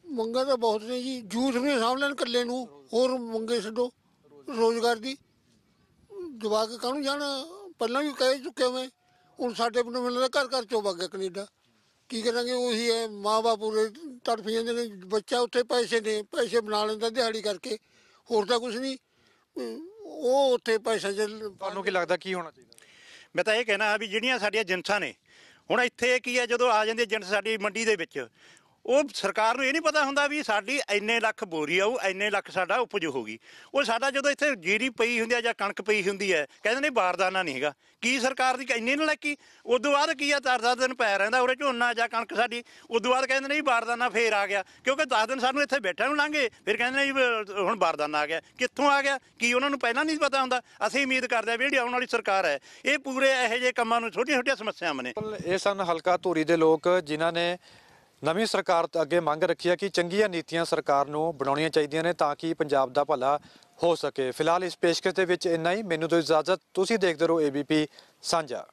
ਮੰਗਾਂ ਤਾਂ ਬਹੁਤ ਨੇ ਜੀ। ਜੂਠ ਨੇ ਸਾਂਭ ਲੈਣ ਇਕੱਲੇ ਨੂੰ ਹੋਰ ਮੰਗੇ ਛੱਡੋ। ਰੋਜ਼ਗਾਰ ਦੀ। ਜਵਾਕ ਕਾਹਨੂੰ ਜਾਣਾ? ਪਹਿਲਾਂ ਵੀ ਕਹਿ ਚੁੱਕੇ ਮੈਂ ਹੁਣ ਸਾਡੇ ਪਿੰਡ ਮਿਲਦਾ ਘਰ ਘਰ ਚੋਂ ਵਗ ਗਿਆ ਕੈਨੇਡਾ। ਕੀ ਕਰਾਂਗੇ, ਉਹੀ ਹੈ, ਮਾਂ-ਬਾਪ ਪੂਰੇ ਤੜਫ ਜਾਂਦੇ ਨੇ, ਬੱਚਾ ਉੱਥੇ ਪੈਸੇ ਨੇ ਪੈਸੇ ਬਣਾ ਲੈਂਦਾ ਦਿਹਾੜੀ ਕਰਕੇ, ਹੋਰ ਤਾਂ ਕੁਝ ਨਹੀਂ। ਉਹ ਉੱਥੇ ਪੈਸਾ ਚੱਲ ਤੁਹਾਨੂੰ ਕੀ ਲੱਗਦਾ, ਕੀ ਹੋਣਾ ਚਾਹੀਦਾ? ਮੈਂ ਤਾਂ ਇਹ ਕਹਿਣਾ ਵੀ ਜਿਹੜੀਆਂ ਸਾਡੀਆਂ ਜਿੰਸਾਂ ਨੇ, ਹੁਣ ਇੱਥੇ ਕੀ ਹੈ, ਜਦੋਂ ਆ ਜਾਂਦੀ ਜਿੰਸ ਸਾਡੀ ਮੰਡੀ ਦੇ ਵਿੱਚ ਉਹ ਸਰਕਾਰ ਨੂੰ ਇਹ ਨਹੀਂ ਪਤਾ ਹੁੰਦਾ ਵੀ ਸਾਡੀ ਇੰਨੇ ਲੱਖ ਬੋਰੀ ਆਊ ਇੰਨੇ ਲੱਖ ਸਾਡਾ ਉਪਜ ਹੋਊਗੀ ਉਹ ਸਾਡਾ ਜਦੋਂ ਇੱਥੇ ਜੀਰੀ ਪਈ ਹੁੰਦੀ ਆ ਜਾਂ ਕਣਕ ਪਈ ਹੁੰਦੀ ਹੈ ਕਹਿੰਦੇ ਨੇ ਬਾਰਦਾਨਾ ਨਹੀਂ ਹੈਗਾ। ਕੀ ਸਰਕਾਰ ਦੀ ਇੰਨੀ ਨਾ ਲੱਕੀ ਉਦੋਂ ਬਾਅਦ ਕੀ ਆ ਚਾਰ ਦਸ ਦਿਨ ਪੈ ਰਹਿੰਦਾ, ਉਰੇ ਝੋਨਾ ਜਾਂ ਕਣਕ ਸਾਡੀ। ਉਦੋਂ ਬਾਅਦ ਕਹਿੰਦੇ ਨੇ ਜੀ ਬਾਰਦਾਨਾ ਫੇਰ ਆ ਗਿਆ, ਕਿਉਂਕਿ 10 ਦਿਨ ਸਾਨੂੰ ਇੱਥੇ ਬੈਠਿਆਂ ਨੂੰ ਲੰਘੇ, ਫਿਰ ਕਹਿੰਦੇ ਨੇ ਜੀ ਹੁਣ ਬਾਰਦਾਨਾ ਆ ਗਿਆ। ਕਿੱਥੋਂ ਆ ਗਿਆ? ਕੀ ਉਹਨਾਂ ਨੂੰ ਪਹਿਲਾਂ ਨਹੀਂ ਪਤਾ ਹੁੰਦਾ? ਅਸੀਂ ਉਮੀਦ ਕਰਦੇ ਆ ਵੀ ਜਿਹੜੀ ਆਉਣ ਵਾਲੀ ਸਰਕਾਰ ਹੈ, ਇਹ ਪੂਰੇ ਇਹੋ ਜਿਹੇ ਕੰਮਾਂ ਨੂੰ ਛੋਟੀਆਂ ਛੋਟੀਆਂ ਸਮੱਸਿਆਵਾਂ ਨੇ। ਇਹ ਸਨ ਹਲਕਾ ਧੂਰੀ ਦੇ ਲੋਕ, ਜਿਨ੍ਹਾਂ ਨੇ ਨਵੀਂ ਸਰਕਾਰ ਅੱਗੇ ਮੰਗ ਰੱਖੀ ਹੈ ਕਿ ਚੰਗੀਆਂ ਨੀਤੀਆਂ ਸਰਕਾਰ ਨੂੰ ਬਣਾਉਣੀਆਂ ਚਾਹੀਦੀਆਂ ਨੇ ਤਾਂ ਕਿ ਪੰਜਾਬ ਦਾ ਭਲਾ ਹੋ ਸਕੇ। ਫਿਲਹਾਲ ਇਸ ਪੇਸ਼ਕਸ਼ ਦੇ ਵਿੱਚ ਇੰਨਾ ਹੀ। ਮੈਨੂੰ ਤੋਂ ਇਜਾਜ਼ਤ। ਤੁਸੀਂ ਦੇਖਦੇ ਰਹੋ ਏਬੀਪੀ ਸਾਂਝਾ।